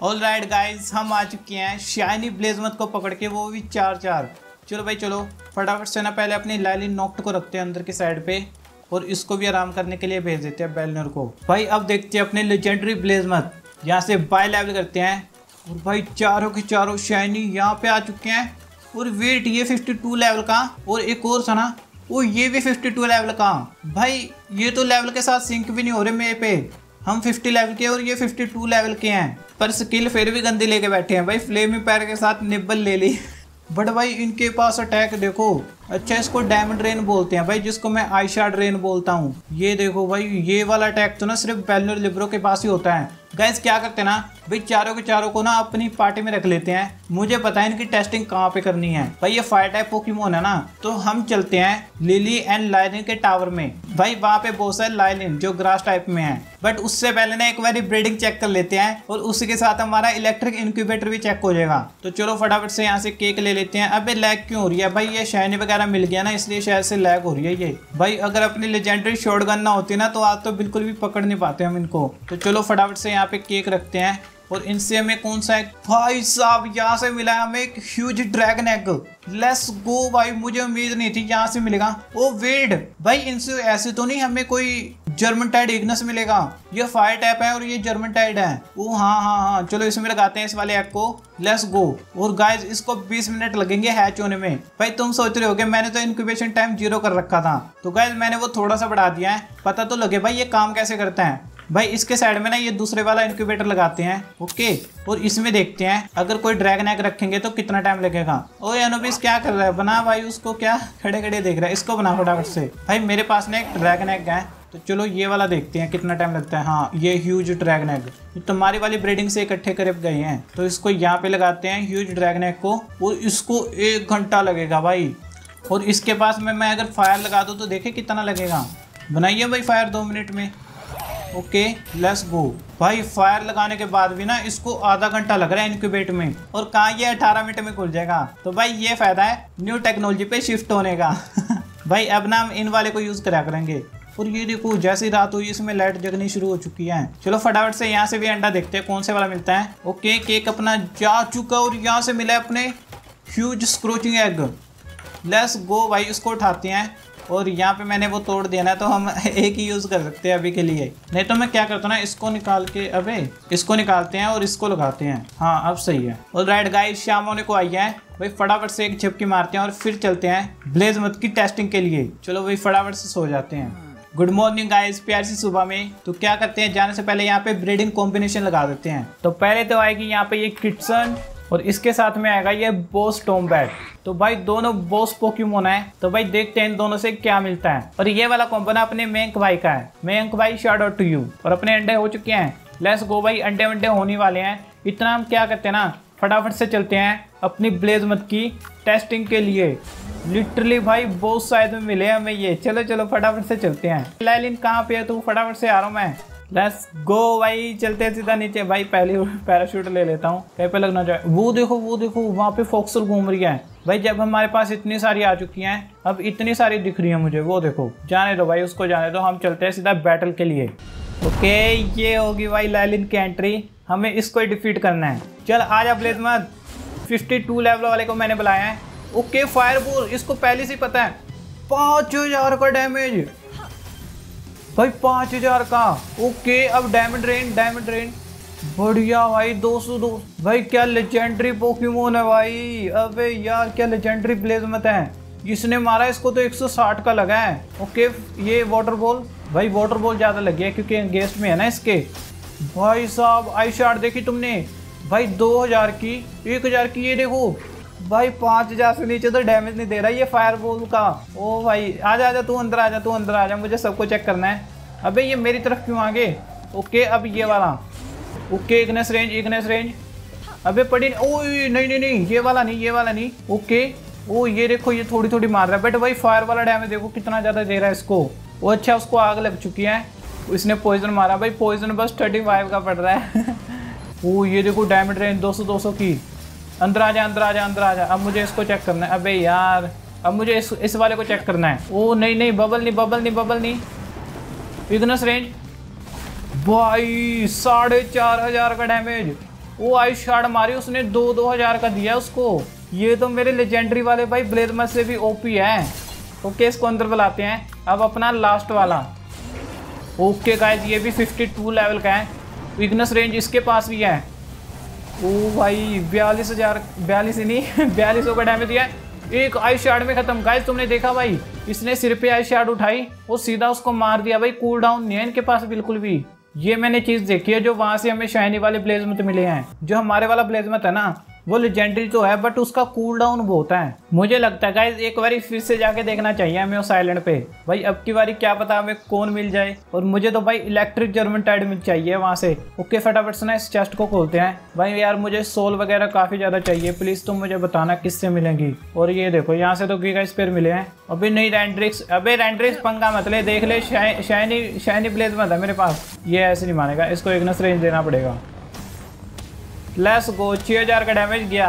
[SPEAKER 1] ऑल राइट गाइज़ हम आ चुके हैं शाइनी ब्लेजमत को पकड़ के, वो भी चार चार चलो भाई, चलो। फटाफट से ना पहले अपनी लाइलिन नोक्ट को रखते हैं अंदर की साइड पे। और इसको भी आराम करने के लिए भेज देते हैं बेलनर को। भाई, अब देखते हैं अपने लेजेंडरी ब्लेजमत यहाँ से बाय लेवल करते हैं। और भाई चारों के चारों शाइनी यहाँ पे आ चुके हैं। और वेट ये 52 लेवल का। और एक और था ना वो ये भी 52 लेवल का। भाई, ये तो लेवल के साथ सिंक भी नहीं हो रहे मेरे पे। हम 50 लेवल के और ये 52 लेवल के हैं। पर स्किल फिर भी गंदी लेके बैठे हैं। भाई फ्लेमी पैर के साथ निब्बल ले ली। [LAUGHS] बट भाई, इनके पास अटैक देखो। अच्छा इसको डायमंड रेन बोलते हैं भाई, जिसको मैं आईशार्ड रेन बोलता हूँ। ये देखो भाई, ये वाला अटैक तो ना सिर्फ़ बेलनर लिब्रो के पास ही होता है। गैस क्या करते हैं ना, भाई, चारों के चारों को ना अपनी पार्टी में रख लेते हैं। मुझे पता है इनकी टेस्टिंग कहाँ पे करनी है। भाई, ये फायर टाइप पोकीमोन है ना तो हम चलते हैं लिली एंड लाइनिन के टावर में। भाई, वहाँ पे बहुत सारे लाइनिन जो ग्रास टाइप में है। बट उससे पहले ना एक बार ब्रीडिंग चेक कर लेते हैं और उसी के साथ हमारा इलेक्ट्रिक इंक्यूबेटर भी चेक हो जाएगा। तो चलो फटाफट से यहाँ से केक ले लेते हैं। अब लैग क्यों हो रही है? भाई, ये शहनी वगैरह मिल गया ना, इसलिए शायद से लैग हो रही है ये। भाई, अगर अपनी लेजेंडरी शॉर्ट ना होती ना तो आप तो बिल्कुल भी पकड़ नहीं पाते हम इनको। तो चलो फटाफट से यहाँ पे केक रखते हैं। और इनसे हमें कौन सा एक भाई साहब, यहाँ से मिला है हमें एक huge dragon egg let's go भाई, मुझे उम्मीद नहीं थी यहाँ से मिलेगा। ओ वेड भाई, इनसे ऐसे तो नहीं हमें कोई जर्मन टाइड इग्नस मिलेगा। ये फायर टाइप है और ये जर्मन टाइड है। ओ हाँ हाँ हाँ। चलो, इसमें लगाते हैं इस वाले एग को। लेट्स गो और गाइस इसको 20 मिनट लगेंगे हैच होने में। भाई, तुम सोच रहे हो मैंने तो इनक्यूबेशन टाइम ज़ीरो कर रखा था। तो गाइस मैंने वो थोड़ा सा बढ़ा दिया है। पता तो लगे भाई, ये काम कैसे करता है? भाई, इसके साइड में ना ये दूसरे वाला इंक्यूबेटर लगाते हैं ओके और इसमें देखते हैं, अगर कोई ड्रैगन एग रखेंगे तो कितना टाइम लगेगा? ओ एनोबिस क्या कर रहा है? बना भाई उसको, क्या? खड़े खड़े देख रहा है। इसको बना फटाफट से। भाई, मेरे पास ना एक ड्रैगन एग है तो चलो ये वाला देखते हैं, कितना टाइम लगता है। हाँ ये ह्यूज ड्रैगन एग तुम्हारी वाली ब्रीडिंग से इकट्ठे कर गए हैं तो इसको यहाँ पे लगाते हैं ह्यूज ड्रैगन एग को, और इसको एक घंटा लगेगा भाई। और इसके पास में मैं अगर फायर लगा दूँ तो देखे कितना लगेगा? बनाइए भाई फायर दो मिनट में। ओके लेट्स गो भाई फायर लगाने के बाद भी ना इसको आधा घंटा लग रहा है इनक्यूबेट में। और कहा ये अठारह मिनट में खुल जाएगा? तो भाई, ये फ़ायदा है न्यू टेक्नोलॉजी पे शिफ्ट होने का। [LAUGHS] भाई, अब ना हम इन वाले को यूज़ करा करेंगे। और ये देखो, जैसी रात हुई, इसमें लाइट जगनी शुरू हो चुकी है। चलो, फटाफट से यहाँ से भी अंडा देखते हैं, कौन से वाला मिलता है। ओके केक अपना जा चुका और यहाँ से मिला अपने huge scorching egg let's go भाई उसको उठाते हैं। और यहाँ पे मैंने वो तोड़ दिया ना तो हम [LAUGHS] एक ही यूज़ कर सकते हैं अभी के लिए। नहीं तो मैं क्या करता हूँ ना, इसको निकाल के, अबे, इसको निकालते हैं और इसको लगाते हैं। हाँ अब सही है। और राइट गाइस शाम होने को आई है। भाई, फटाफट से एक झपकी मारते हैं और फिर चलते हैं ब्लेज मत की टेस्टिंग के लिए। चलो भाई, फटाफट से सो जाते हैं। गुड मॉर्निंग गाइस प्यार सी सुबह में। तो क्या करते हैं, जाने से पहले यहाँ पे ब्रीडिंग कॉम्बिनेशन लगा देते हैं। तो पहले तो आएगी यहाँ पे ये किटसन और इसके साथ में आएगा ये बोस टोमबैट तो भाई दोनों बोस पोक्यूमोन है। तो भाई देखते हैं इन दोनों से क्या मिलता है। और ये वाला कॉम्बो ना अपने मेंक भाई का है। मेंक भाई शॉर्ट आउट टू यू और अपने अंडे हो चुके हैं। लेस गो भाई, अंडे वंडे होने वाले हैं। इतना हम क्या करते हैं ना, फटाफट से चलते हैं अपनी ब्लेज मत की टेस्टिंग के लिए। लिटरली भाई बहुत शायद में मिले हमें ये। चलो चलो, फटाफट से चलते हैं। लाइलिन कहाँ पे है तू? फटाफट से आ रहा हूँ मैं। लेट्स गो भाई। चलते हैं सीधा नीचे। भाई, पहले पैराशूट ले लेता हूँ। कहीं पे लगना चाहिए वो देखो वो देखो, वहाँ पे फोक्सल घूम रही है। भाई, जब हमारे पास इतनी सारी आ चुकी हैं, अब इतनी सारी दिख रही है मुझे। वो देखो, जाने दो भाई, उसको जाने दो। हम चलते हैं सीधा बैटल के लिए। ओके, ये होगी भाई लैलिन की एंट्री हमें इसको ही डिफीट करना है। चल, आ जा ब्लेज मत 52 लेवल वाले को मैंने बुलाया है। ओके फायर बोल इसको पहले से पता है। पाँच हज़ार का डैमेज भाई, पाँच हज़ार का। ओके, अब डायमंड रेन डायमंड रेन बढ़िया भाई दो सौ दो भाई, क्या लेजेंडरी पोकेमोन है भाई। अबे यार, क्या लेजेंडरी प्लेस मत है। इसने मारा इसको तो 160 का लगा है। ओके, ये वाटर बॉल भाई वाटर बॉल ज़्यादा लग गया क्योंकि गेस्ट में है ना इसके। भाई साहब आई शार्ट देखी तुमने? भाई 2000 की 1000 की, ये देखो। भाई, पाँच हज़ार से नीचे तो डैमेज नहीं दे रहा ये फायर बॉल का। ओ भाई आ आजा आजा, तू अंदर आजा, तू अंदर आजा, मुझे सबको चेक करना है। अबे, ये मेरी तरफ़ क्यों आगे? ओके, अब ये वाला। Okay Ignis range Ignis range अबे, पड़ी ओ नहीं नहीं नहीं, ये वाला नहीं, ये वाला नहीं। ओके, ओ, ये देखो, ये थोड़ी थोड़ी मार रहा है। बट भाई फायर वाला डैमेज देखो, कितना ज़्यादा दे रहा है इसको। वो अच्छा उसको आग लग चुकी है। इसने पॉइजन मारा। भाई पॉइजन बस थर्टी फाइव का पड़ रहा है। [LAUGHS] ओ, ये देखो डैमेज रेंज दो सौ दो सौ की। अंदर आ जा, अंदर आ जा, अंदर आ जा। अब मुझे इसको चेक करना है। अबे यार, अब मुझे इस इस वाले को चेक करना है। ओ, नहीं नहीं बबल नहीं बबल नहीं बबल नहीं। इग्नस रेंज भाई, साढ़े चार हज़ार का डैमेज वो आई शार्ड मारी उसने, दो दो हज़ार का दिया उसको। ये तो मेरे लेजेंडरी वाले भाई ब्लेजमर से भी ओपी है। ओके इसको अंदर बुलाते हैं। अब अपना लास्ट वाला। ओके गाइस ये भी 52 लेवल का है। विगनस रेंज इसके पास भी है। ओ भाई, बयालीस हज़ार, बयालीस नहीं, [LAUGHS] बयालीस का डैमेज दिया। है एक आई शार्ड में खत्म। गाइस तुमने देखा भाई, इसने सिर पे आई शार्ड उठाई और सीधा उसको मार दिया भाई कूल डाउन नहीं है इनके पास बिल्कुल भी। ये मैंने चीज़ देखी है जो वहाँ से हमें शाइनी वाले ब्लेजमत मिले हैं। जो हमारे वाला ब्लेजमत है ना वो लेजेंडरी तो है बट उसका कूल डाउन बहुत है। मुझे लगता है एक बार फिर से जाके देखना चाहिए हमें उस आइलैंड पे। भाई, अब की बारी क्या पता हमें कौन मिल जाए, और मुझे तो भाई इलेक्ट्रिक जर्मन टाइड मिल चाहिए वहाँ से। ओके फटाफट से ना इस चेस्ट को खोलते हैं। भाई, यार, मुझे सोल वगैरह काफ़ी ज़्यादा चाहिए। प्लीज़ तुम मुझे बताना किससे मिलेंगी। और ये देखो, यहाँ से तो गीगा स्पेयर मिले हैं। अभी नहीं रैंड्रिक्स अबे रैंड्रिक्स पंगा मत ले। देख ले शाइनी शाइनी ब्लेज मत है मेरे पास। ये ऐसे नहीं मानेगा, इसको एक नस रेंज देना पड़ेगा। लेस गो छह हज़ार का डैमेज गया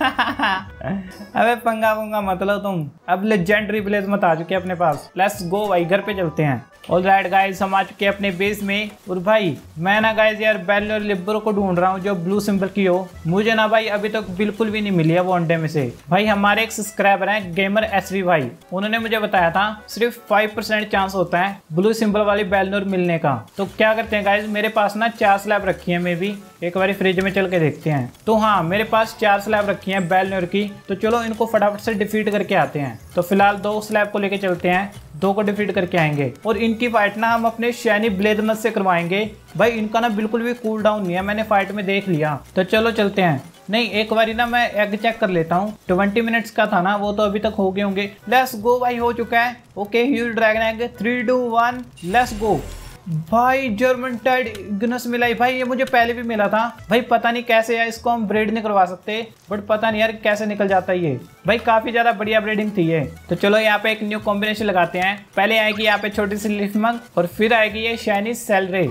[SPEAKER 1] अबे पंगा पंगा मतलब तुम। अब लेजेंडरी प्लेस मत आ चुके अपने पास। लेट्स गो भाई, घर पे चलते हैं। ऑल राइट गाइस हम आ चुके हैं अपने बेस में। और भाई, मैं ना गाइस यार बेल और लिब्रो को ढूंढ रहा हूँ, जो ब्लू सिंबल की हो। मुझे ना भाई अभी तक तो बिल्कुल भी नहीं मिली है वो अंडे में से। भाई, हमारे एक सब्सक्राइबर हैं गेमर एसवी भाई। उन्होंने मुझे बताया था, सिर्फ़ फाइव परसेंट चांस होता है ब्लू सिंबल वाली बेलनोर मिलने का। तो क्या करते हैं गाइज़ मेरे पास ना चार स्लैब रखी है मे भी एक बार फ्रिज में चल के देखते हैं। तो हाँ मेरे पास चार स्लैब रखी है बेलनोर की। तो चलो इनको फटाफट से डिफीट करके आते हैं। तो फ़िलहाल दो स्लैब को लेके चलते हैं। दो को डिफीट करके आएँगे। और इनकी फाइट ना हम अपने शैनी ब्लेदमत से करवाएँगे। भाई, इनका ना बिल्कुल भी कूल डाउन नहीं है। मैंने फाइट में देख लिया। तो चलो चलते हैं। नहीं, एक बारी ना मैं एग चेक कर लेता हूँ। ट्वेंटी मिनट्स का था ना, वो तो अभी तक हो गए होंगे। लेट्स गो भाई, हो चुका है। Okay huge dragon egg three two one let's go भाई जर्मन टाइड इग्नस मिला भाई, ये मुझे पहले भी मिला था। भाई, पता नहीं कैसे यार, इसको हम ब्रेड नहीं करवा सकते। बट पता नहीं यार कैसे निकल जाता है ये। भाई, काफ़ी ज़्यादा बढ़िया ब्रेडिंग थी ये। तो चलो यहाँ पे एक न्यू कॉम्बिनेशन लगाते हैं। पहले आएगी यहाँ पे छोटी सी लिफ्ट और फिर आएगी ये शाइनी सैलरे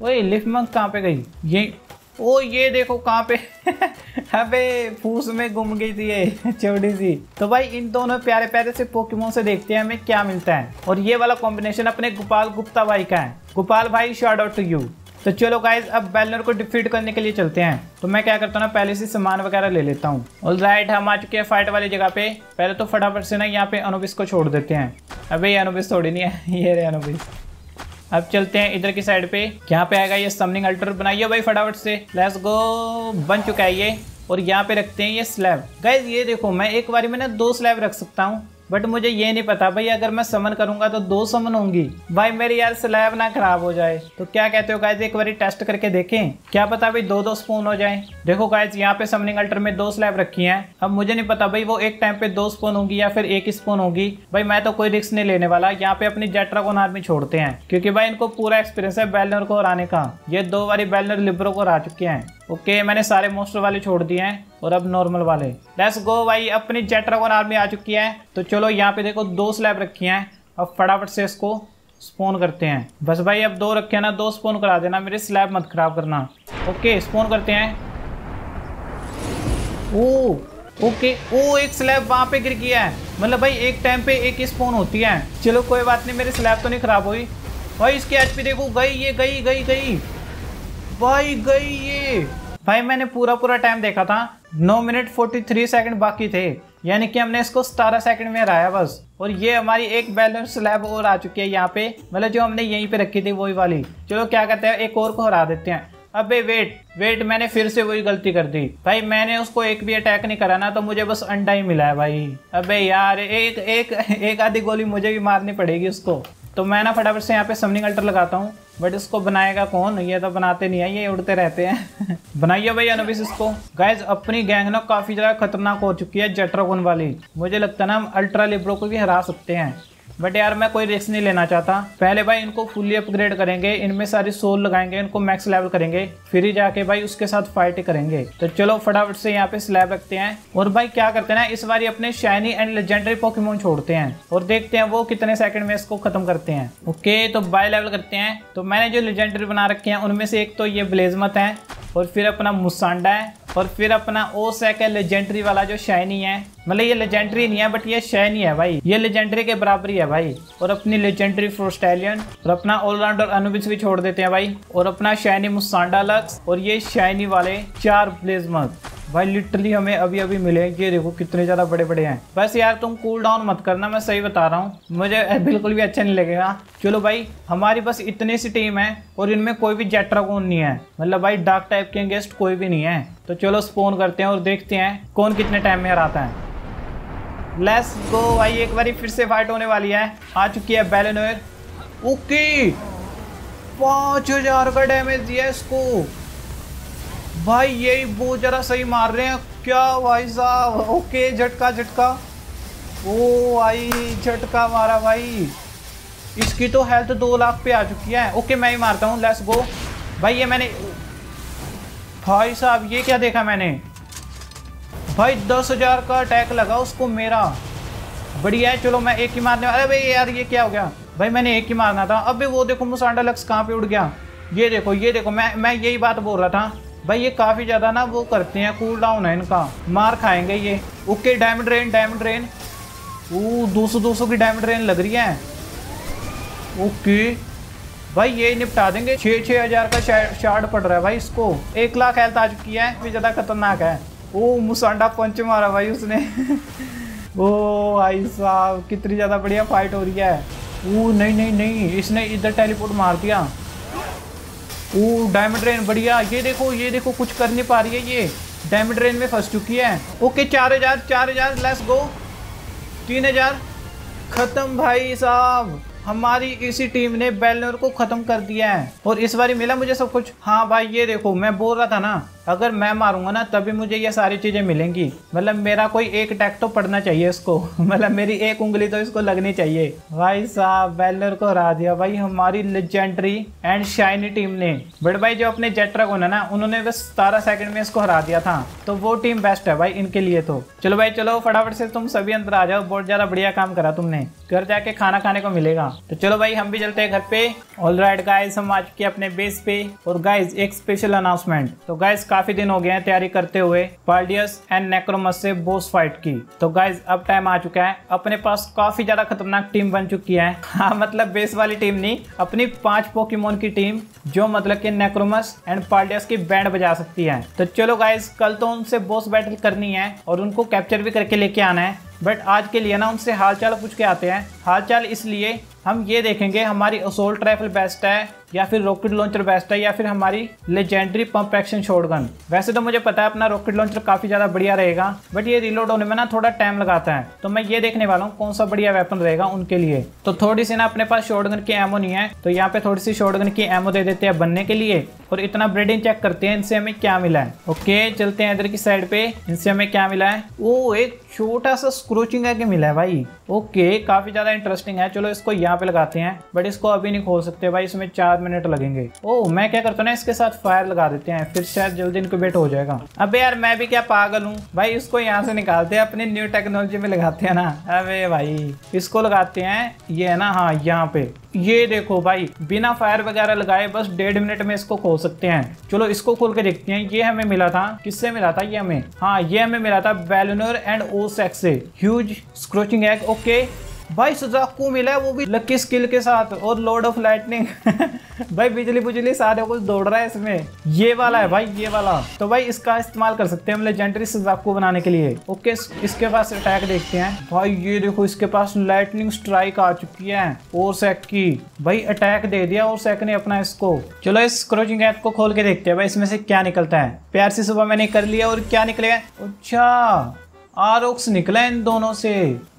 [SPEAKER 1] वही लिफ्ट मंग कहाँ पे गई? ये ओ ये देखो कहाँ पे [LAUGHS] अबे, फूस में घूम गई थी ये [LAUGHS] छोटी सी। तो भाई, इन दोनों प्यारे प्यारे से पोकेमोन से देखते हैं हमें क्या मिलता है। और ये वाला कॉम्बिनेशन अपने गोपाल गुप्ता भाई का है। गोपाल भाई शॉर्ट आउट टू यू तो चलो गाइज़ अब बैलनर को डिफीट करने के लिए चलते हैं। तो मैं क्या करता हूँ ना, पहले से सामान वगैरह ले लेता हूँ। और राइट हम आ चुके हैं फाइट वाली जगह पे। पहले तो फटाफट से ना यहाँ पे अनुबिस को छोड़ देते हैं। अबे, ये अनुबिस थोड़ी नहीं है। [LAUGHS] ये रे अनुबिस अब चलते हैं इधर की साइड पे। यहाँ पे आएगा ये समनिंग अल्टर बनाइए भाई फटाफट से। लेट्स गो बन चुका है ये। और यहाँ पे रखते हैं ये स्लैब गाइज़ ये देखो, मैं एक बारी में ना दो स्लैब रख सकता हूँ। बट मुझे ये नहीं पता, भाई अगर मैं समन करूँगा तो दो समन होंगी। भाई मेरी यार स्लैब ना खराब हो जाए। तो क्या कहते हो गाइज़ एक बार टेस्ट करके देखें। क्या पता भाई दो दो स्पून हो जाए। देखो गाइज़ यहाँ पे समनिंग अल्टर में दो स्लैब रखी हैं। अब मुझे नहीं पता भाई वो एक टाइम पे दो स्पून होंगी या फिर एक स्पून होगी। भाई मैं तो कोई रिस्क नहीं लेने वाला। यहाँ पे अपनी जेट्रा को आर्मी छोड़ते हैं। क्योंकि भाई इनको पूरा एक्सपीरियंस है बैलनर को हराने का। ये दो बारी बैलनर लिब्रो को हरा चुके हैं। ओके मैंने सारे मोस्टर वाले छोड़ दिए हैं और अब नॉर्मल वाले। लेट्स गो भाई, अपनी जेट ड्रैगन आर्मी आ चुकी है। तो चलो यहाँ पे देखो दो स्लैब रखी हैं। अब फटाफट से इसको स्पोन करते हैं। बस भाई, अब दो रखे हैं ना, दो स्पोन करा देना, मेरे स्लैब मत खराब करना। ओके स्पोन करते हैं। ओ ओके ओ एक स्लैब वहाँ पे गिर गया है। मतलब भाई, एक टाइम पे एक ही स्पोन होती है। चलो, कोई बात नहीं, मेरी स्लैब तो नहीं खराब हुई। भाई, इसकी एचपी देखो, गई ये, गई गई गई। भाई गई ये। भाई, मैंने पूरा पूरा टाइम देखा था। नौ मिनट फोर्टी थ्री सेकेंड बाकी थे। यानी कि हमने इसको सतारह सेकंड में हराया बस। और ये हमारी एक बैलेंस स्लैब और आ चुकी है यहाँ पे। मतलब जो हमने यहीं पे रखी थी वही वाली। चलो, क्या करते हैं, एक और को हरा देते हैं। अबे वेट वेट मैंने फिर से वही गलती कर दी। भाई, मैंने उसको एक भी अटैक नहीं करा ना तो मुझे बस अंडा ही मिला है भाई। अबे यार, एक एक एक आधी गोली मुझे भी मारनी पड़ेगी उसको। तो मैं ना फटाफट से यहाँ पे समनिंग अल्टर लगाता हूँ। बट इसको बनाएगा कौन? ये तो बनाते नहीं है, ये उड़ते रहते हैं। [LAUGHS] बनाइए भाई अनुबिस इसको। गाइज़ अपनी गैंग ना काफ़ी ज़्यादा खतरनाक हो चुकी है जेट्रागोन वाली। मुझे लगता है ना हम अल्ट्रा लिब्रो को भी हरा सकते हैं। बट यार मैं कोई रिस्क नहीं लेना चाहता। पहले भाई इनको फुल्ली अपग्रेड करेंगे, इनमें सारी सोल लगाएँगे, इनको मैक्स लेवल करेंगे, फिर ही जाके भाई उसके साथ फाइट करेंगे। तो चलो फटाफट से यहाँ पे स्लैब रखते हैं। और भाई क्या करते हैं ना, इस बार अपने शाइनी एंड लेजेंडरी पोकेमोन छोड़ते हैं और देखते हैं वो कितने सेकंड में इसको खत्म करते हैं। ओके तो बाय लेवल करते हैं। तो मैंने जो लेजेंडरी बना रखे हैं, उनमें से एक तो ये ब्लेजमत है और फिर अपना मुसांडा है और फिर अपना ओ सेक है लेजेंडरी वाला जो शाइनी है। मतलब ये लेजेंडरी नहीं है बट ये शाइनी है भाई। ये लेजेंडरी के बराबरी है भाई। और अपनी लेजेंडरी फ्रोस्टैलियन और अपना ऑलराउंडर अनुबिस भी छोड़ देते हैं भाई। और अपना शाइनी मुसांडा लक्स और ये शाइनी वाले चार ब्लेजमत भाई लिटरली हमें अभी अभी मिले ये देखो कितने ज़्यादा बड़े बड़े हैं। बस यार, तुम कूल डाउन मत करना, मैं सही बता रहा हूँ। मुझे [LAUGHS] बिल्कुल भी अच्छा नहीं लगेगा। चलो भाई, हमारी बस इतनी सी टीम है और इनमें कोई भी जेट्रागोन नहीं है। मतलब भाई डार्क टाइप के गेस्ट कोई भी नहीं है। तो चलो स्पोन करते हैं और देखते हैं कौन कितने टाइम में हराता है। लेस गो भाई, एक बार फिर से फाइट होने वाली है। आ चुकी है बेलेनोर ओके पाँच हज़ार का डैमेज दिया इसको। भाई ये बहुत ज़रा सही मार रहे हैं। क्या भाई साहब? ओके झटका झटका। ओ भाई, झटका मारा भाई। इसकी तो हेल्थ दो लाख पे आ चुकी है। ओके मैं ही मारता हूँ। लेस गो भाई, ये मैंने भाई साहब, ये क्या देखा मैंने? भाई, दस हज़ार का अटैक लगा, उसको मेरा। बढ़िया है, चलो मैं एक ही मारने अरे भाई, यार, ये क्या हो गया? भाई, मैंने एक ही मारना था। अबे वो देखो, मुसांडा लक्स कहाँ पे उड़ गया? ये देखो ये देखो, मैं मैं यही बात बोल रहा था। भाई, ये काफ़ी ज़्यादा ना वो करते हैं कूल डाउन है इनका। मार खाएँगे ये। Okay diamond rain diamond rain वो दो सौ दो सौ की डायमंड रेन लग रही है। ओके भाई, ये निपटा देंगे। छः छः हज़ार का शार्ड पड़ रहा है भाई इसको। एक लाख हेल्थ आ चुकी है भी ज़्यादा खतरनाक है। ओ, मुसांडा पंच मारा भाई उसने। ओ, भाई साहब, कितनी ज़्यादा बढ़िया फाइट हो रही है। ओ, नहीं नहीं नहीं, इसने इधर टेलीपोर्ट मार दिया। ओ डायमंड रेन बढ़िया। ये देखो ये देखो, कुछ कर नहीं पा रही है ये। डायमंड रेन में फंस चुकी है। ओके चार हज़ार चार हज़ार लेस गो तीन हज़ार। खत्म भाई साहब। हमारी इसी टीम ने बेलनर को खत्म कर दिया है। और इस बार मिला मुझे सब कुछ। हाँ भाई, ये देखो, मैं बोल रहा था ना अगर मैं मारूँगा ना, तभी मुझे ये सारी चीज़ें मिलेंगी। मतलब मेरा कोई एक अटैक तो पड़ना चाहिए इसको। [LAUGHS] मतलब मेरी एक उंगली तो इसको लगनी चाहिए। भाई साहब बेलर को हरा दिया। भाई हमारी लेजेंडरी एंड शाइनी टीम ने। बट भाई जो अपने जेट्रा को ना, उन्होंने बस सतारह सेकंड में इसको हरा दिया था। तो वो टीम बेस्ट है भाई इनके लिए तो। चलो भाई, चलो फटाफट से तुम सभी अंदर आ जाओ। बहुत ज़्यादा बढ़िया काम करा तुमने। घर जाके खाना खाने को मिलेगा। तो चलो भाई, हम भी चलते हैं घर पे। ऑल राइट गाइज़ हम आ चुके अपने बेस पे। और गाइज़ एक स्पेशल अनाउंसमेंट तो गाइज़ काफ़ी दिन हो गए हैं तैयारी करते हुए पार्डियस एंड नेक्रोमस से बोस फाइट की। तो गाइज़ अब टाइम आ चुका है। अपने पास काफ़ी ज़्यादा खतरनाक टीम बन चुकी है। [LAUGHS] हाँ मतलब बेस वाली टीम नहीं, अपनी पाँच पोकीमोन की टीम जो मतलब कि नेक्रोमस एंड पार्डियस की बैंड बजा सकती है। तो चलो गाइज़ कल तो उनसे बोस बैटल करनी है और उनको कैप्चर भी करके लेके आना है। बट आज के लिए ना उनसे हाल चाल पूछ के आते हैं। हाल चाल इसलिए हम ये देखेंगे, हमारी असोल्ट राइफल बेस्ट है, या फिर रॉकेट लॉन्चर बेस्ट है, या फिर हमारी लेजेंडरी पंप एक्शन शॉटगन वैसे तो मुझे पता है अपना रॉकेट लॉन्चर काफ़ी ज़्यादा बढ़िया रहेगा बट ये रिलोड होने में ना थोड़ा टाइम लगाता है। तो मैं ये देखने वाला हूँ कौन सा बढ़िया वेपन रहेगा उनके लिए। तो थोड़ी सी ना अपने पास शॉटगन की एमो नहीं है तो यहाँ पे थोड़ी सी शॉटगन की एमो दे देते हैं बनने के लिए, और इतना ब्रेडिंग चेक करते हैं, इनसे हमें क्या मिला है? ओके चलते हैं इधर की साइड पे, इनसे हमें क्या मिला है? वो एक छोटा सा स्क्रोचिंग है मिला है भाई। ओके काफ़ी ज़्यादा इंटरेस्टिंग है। चलो इसको यहाँ पे लगाते हैं बट इसको अभी नहीं खोल सकते भाई, इसमें चार मिनट लगेंगे। ओ मैं क्या करता हूँ ना, इसके साथ फायर लगा देते हैं, फिर शायद जल्दी इनक्यूबेट हो जाएगा। अबे यार, मैं भी क्या पागल हूँ? भाई, इसको यहाँ से निकालते हैं, अपनी न्यू टेक्नोलॉजी में लगाते हैं ना। अबे भाई, इसको लगाते हैं, ये है ना हाँ यहाँ पे। ये देखो भाई, बिना फायर वगैरह लगाए बस डेढ़ मिनट में इसको खोल सकते हैं। चलो, इसको खोल के देखते हैं। ये हमें मिला था। किससे मिला था? ये हमें। हाँ ये हमें मिला था बेलोनर एंड ओ सेक्स से। ह्यूज स्क्रोचिंग एग ओके भाई सुजाकू मिला है, वो भी लकी स्किल के साथ और लॉर्ड ऑफ़ लाइटनिंग भाई बिजली बुजली सारे कुछ दौड़ रहा है इसमें। ये वाला है भाई, ये वाला। तो भाई इसका इस्तेमाल कर सकते हैं हम लेजेंडरी सुजाकू बनाने के लिए। ओके इसके पास अटैक देखते हैं। भाई ये देखो, इसके पास लाइटनिंग स्ट्राइक आ चुकी है, और सेक की। भाई अटैक दे दिया, और सेक ने अपना इसको। चलो इस क्रोचिंग ऐप को खोल के देखते हैं भाई, इसमें से क्या निकलता है। प्यार से सुबह मैंने कर लिया, और क्या निकलेगा? अच्छा आरोक्स निकला इन दोनों से।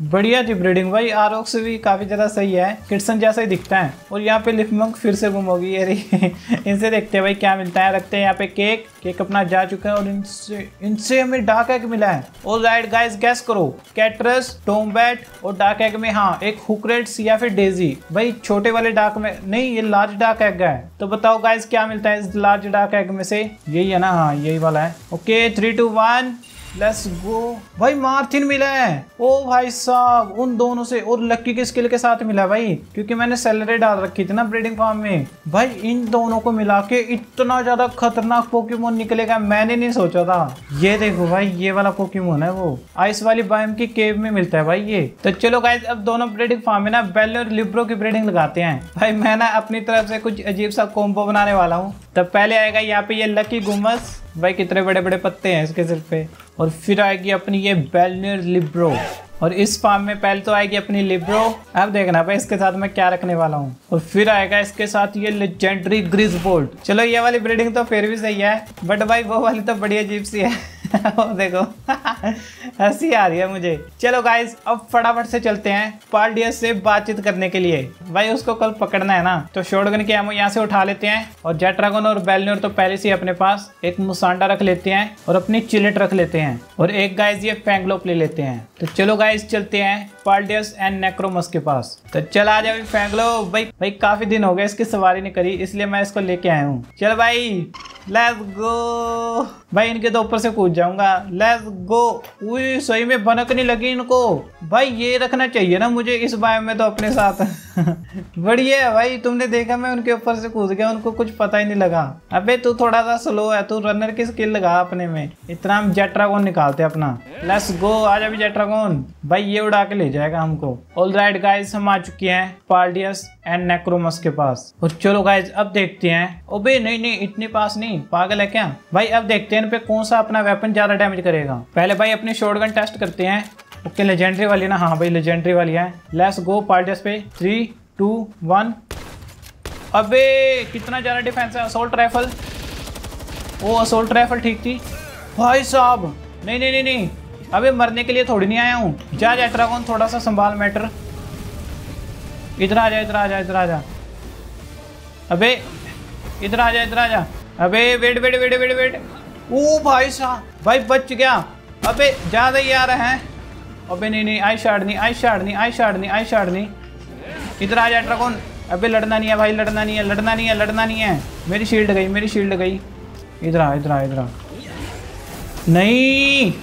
[SPEAKER 1] बढ़िया थी ब्रीडिंग भाई आरोक्स भी काफ़ी ज़्यादा सही है। किटसन जैसा ही दिखता है। और यहाँ पे लिफमंक फिर से गुम होगी ये [LAUGHS] इनसे देखते हैं भाई क्या मिलता है। रखते हैं यहाँ पे केक केक अपना जा चुका है और इनसे इनसे हमें डार्क एग मिला है। और राइट गाइस गैस करो। कैटरस टोमबैट और डार्क एग में हाँ एक हुक्रेट्स या फिर डेजी भाई छोटे वाले डार्क में, नहीं, ये लार्ज डार्क एग है। तो बताओ गाइस क्या मिलता है इस लार्ज डार्क एग में से? यही है ना हाँ यही वाला है। Okay three two one let's go भाई मार्थिन मिला है। ओ भाई साहब, उन दोनों से, और लक्की के स्किल के साथ मिला भाई, क्योंकि मैंने सैलरी डाल रखी थी ना ब्रीडिंग फार्म में। भाई इन दोनों को मिला के इतना ज़्यादा खतरनाक पोकेमोन निकलेगा, मैंने नहीं सोचा था। ये देखो भाई, ये वाला पोकेमोन है वो। आइस वाली बाइम की केव में मिलता है भाई ये। तो चलो गाइज़ अब दोनों ब्रीडिंग फार्म में ना बेल और लिब्रो की ब्रीडिंग लगाते हैं। भाई मैं ना अपनी तरफ़ से कुछ अजीब सा कोम्बो बनाने वाला हूँ। तब पहले आएगा यहाँ पे ये लकी गुमस भाई कितने बड़े बड़े पत्ते हैं इसके सिर पे। और फिर आएगी अपनी ये बेलनियर लिब्रो और इस फार्म में पहले तो आएगी अपनी लिब्रो अब देखना भाई इसके साथ मैं क्या रखने वाला हूँ। और फिर आएगा इसके साथ ये लेजेंडरी ग्रीस बोल्ट चलो ये वाली ब्रीडिंग तो फिर भी सही है बट भाई वो वाली तो बड़ी अजीब सी है। [LAUGHS] देखो। [LAUGHS] हँसी आ रही है मुझे। चलो गाइज़ अब फटाफट से चलते हैं पार्डियस से बातचीत करने के लिए। भाई, उसको कल पकड़ना है ना? तो शोडगन के एमओ यहाँ से उठा लेते हैं और जेट्रागन और बेलनोर तो पहले से अपने पास एक मुसांडा रख लेते हैं और अपनी चिलेट रख लेते हैं। और एक गाइज़ ये फैंगलोप ले लेते हैं। तो चलो गाइज़ चलते हैं। पार्डियस एंड नेक्रोमस के पास। तो चल आ जाओ फैंगलो भाई भाई, काफ़ी दिन हो गए, इसकी सवारी नहीं करी, इसलिए मैं इसको लेके आया हूँ। चल भाई लेट्स गो भाई, इनके तो ऊपर से कूद जाऊँगा। लेट्स गो उई, सही में भनक नहीं लगी इनको। भाई, ये रखना चाहिए ना मुझे, इस बाय में तो अपने साथ। [LAUGHS] बढ़िया है भाई, तुमने देखा मैं उनके ऊपर से कूद गया, उनको कुछ पता ही नहीं लगा। अबे, तू थोड़ा सा स्लो है, तू रनर की स्किल लगा अपने में। इतना हम जेट्रागोन निकालते अपना। लेट्स गो आज अभी जेट्रागोन भाई, ये उड़ा के ले जाएगा हमको। ऑल राइट गाइस हम आ चुके हैं पार्डियस एंड नेक्रोमस के पास। और चलो गाइज़ अब देखते हैं। ओबे नहीं नहीं, इतने पास नहीं। पागल है क्या? भाई, अब देखते हैं इन पे कौन सा अपना वेपन ज़्यादा डैमेज करेगा। पहले भाई, अपनी शॉटगन टेस्ट करते हैं। ओके लेजेंडरी वाली ना? हाँ भाई लेजेंडरी वाली है। लेट्स गो पार्टियस पे। थ्री टू वन अबे, कितना ज़्यादा डिफेंस है? Assault rifle oh assault rifle ठीक थी। भाई साहब, नहीं नहीं नहीं नहीं। अबे, मरने के लिए थोड़ी नहीं आया हूँ। जा जा ड्रैगन थोड़ा सा संभाल मैटर इधर आ जा, इधर आ जा, इधर आ जा। अबे, इधर आ जा, इधर आ जा। अबे wait wait wait wait wait oh भाई साहब, भाई बच गया। अबे, ज़्यादा ही आ रहे हैं। अबे, नहीं नहीं, आई शार्ड नहीं, आई शार्ड नहीं, आई शार्ड नहीं, आई शार्ड नहीं। इधर आ जा ट्रकोन अबे, लड़ना नहीं है भाई, लड़ना नहीं है, लड़ना नहीं है, लड़ना नहीं है। मेरी शील्ड गई, मेरी शील्ड गई। इधर आ इधर आ इधर आ। नहीं!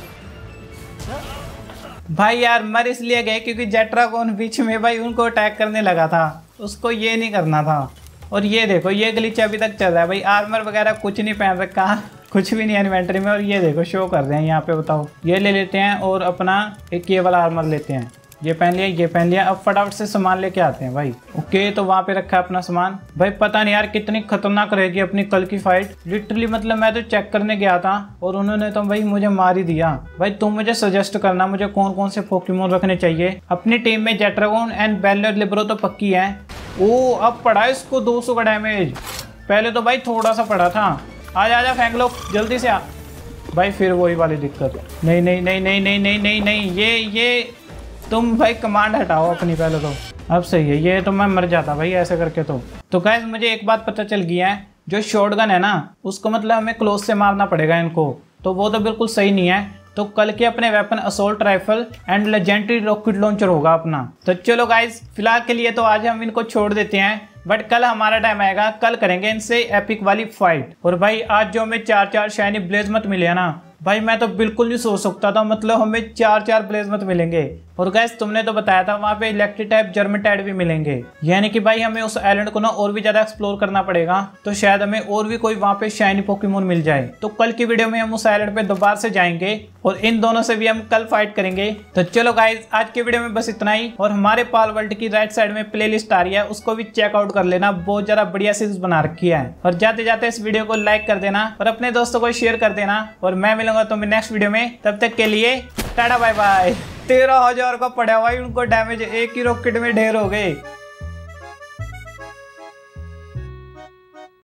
[SPEAKER 1] भाई यार, मर इसलिए गए क्योंकि जेट्रागोन बीच में भाई उनको अटैक करने लगा था। उसको ये नहीं करना था। और ये देखो, ये गलीचा अभी तक चल रहा है। भाई आर्मर वगैरह कुछ नहीं पहन रखा। [LAUGHS] कुछ भी नहीं इन्वेंटरी में। और ये देखो शो कर रहे हैं। यहाँ पे बताओ। ये ले लेते हैं और अपना एक ये वाला आर्मर लेते हैं। ये पहन लिया, ये पहन लिया, अब फटाफट से सामान लेके आते हैं भाई। ओके तो वहाँ पे रखा है अपना सामान। भाई, पता नहीं यार कितनी खतरनाक रहेगी अपनी कल की फाइट लिटरली मतलब मैं तो चेक करने गया था और उन्होंने तो भाई मुझे मार ही दिया। भाई, तुम मुझे सजेस्ट करना, मुझे कौन कौन से पोकेमोन रखने चाहिए? अपनी टीम में जेट्रागोन एंड बेलर लिब्रो तो पक्की है। ओ, अब पड़ा है इसको, दो का डैमेज पहले तो भाई थोड़ा सा पड़ा था। आ जा जा फेंक लो, जल्दी से आ। भाई, फिर वही वाली दिक्कत। नहीं नहीं नहीं नहीं नहीं नहीं नहीं नहीं, ये ये तुम भाई कमांड हटाओ अपनी पहले तो। अब सही है, ये तो मैं मर जाता भाई ऐसे करके तो। तो गैस मुझे एक बात पता चल गया है, जो शॉर्ट है ना, उसको मतलब हमें क्लोज से मारना पड़ेगा इनको। तो वो तो बिल्कुल सही नहीं है। तो कल के अपने weapon assault rifle and legendary rocket launcher होगा अपना। तो चलो गाइज़ फ़िलहाल के लिए तो आज हम इनको छोड़ देते हैं। बट कल हमारा टाइम आएगा। कल करेंगे इनसे एपिक वाली फाइट और भाई, आज जो हमें चार चार शाइनी ब्लेज मत मिले ना? भाई, मैं तो बिल्कुल नहीं सोच सकता था मतलब हमें चार चार प्लेसमत मिलेंगे। और गैस तुमने तो बताया था, वहाँ पे इलेक्ट्रिक टाइप जर्मन टाइप भी मिलेंगे। यानी कि भाई, हमें उस आइलैंड को ना और भी ज़्यादा एक्सप्लोर करना पड़ेगा। तो शायद हमें और भी कोई वहाँ पे शाइनी पोकेमोन मिल जाए। तो कल की वीडियो में हम उस आइलैंड पे दोबारा से जाएँगे और इन दोनों से भी हम कल फाइट करेंगे। तो चलो गाइज़ आज की वीडियो में बस इतना ही। और हमारे पाल वर्ल्ड की राइट साइड में प्ले आ रही है, उसको भी चेकआउट कर लेना। बहुत ज़्यादा बढ़िया सीरीज़ बना रखी है। और जाते जाते इस वीडियो को लाइक कर देना और अपने दोस्तों को शेयर कर देना। और मैं मिलूँगा तुम्हें नेक्स्ट वीडियो में। तब तक के लिए, टाटा बाय बाय तेरह हज़ार का पड़ा हुआ उनको डैमेज एक ही रॉकेट में ढेर हो गए।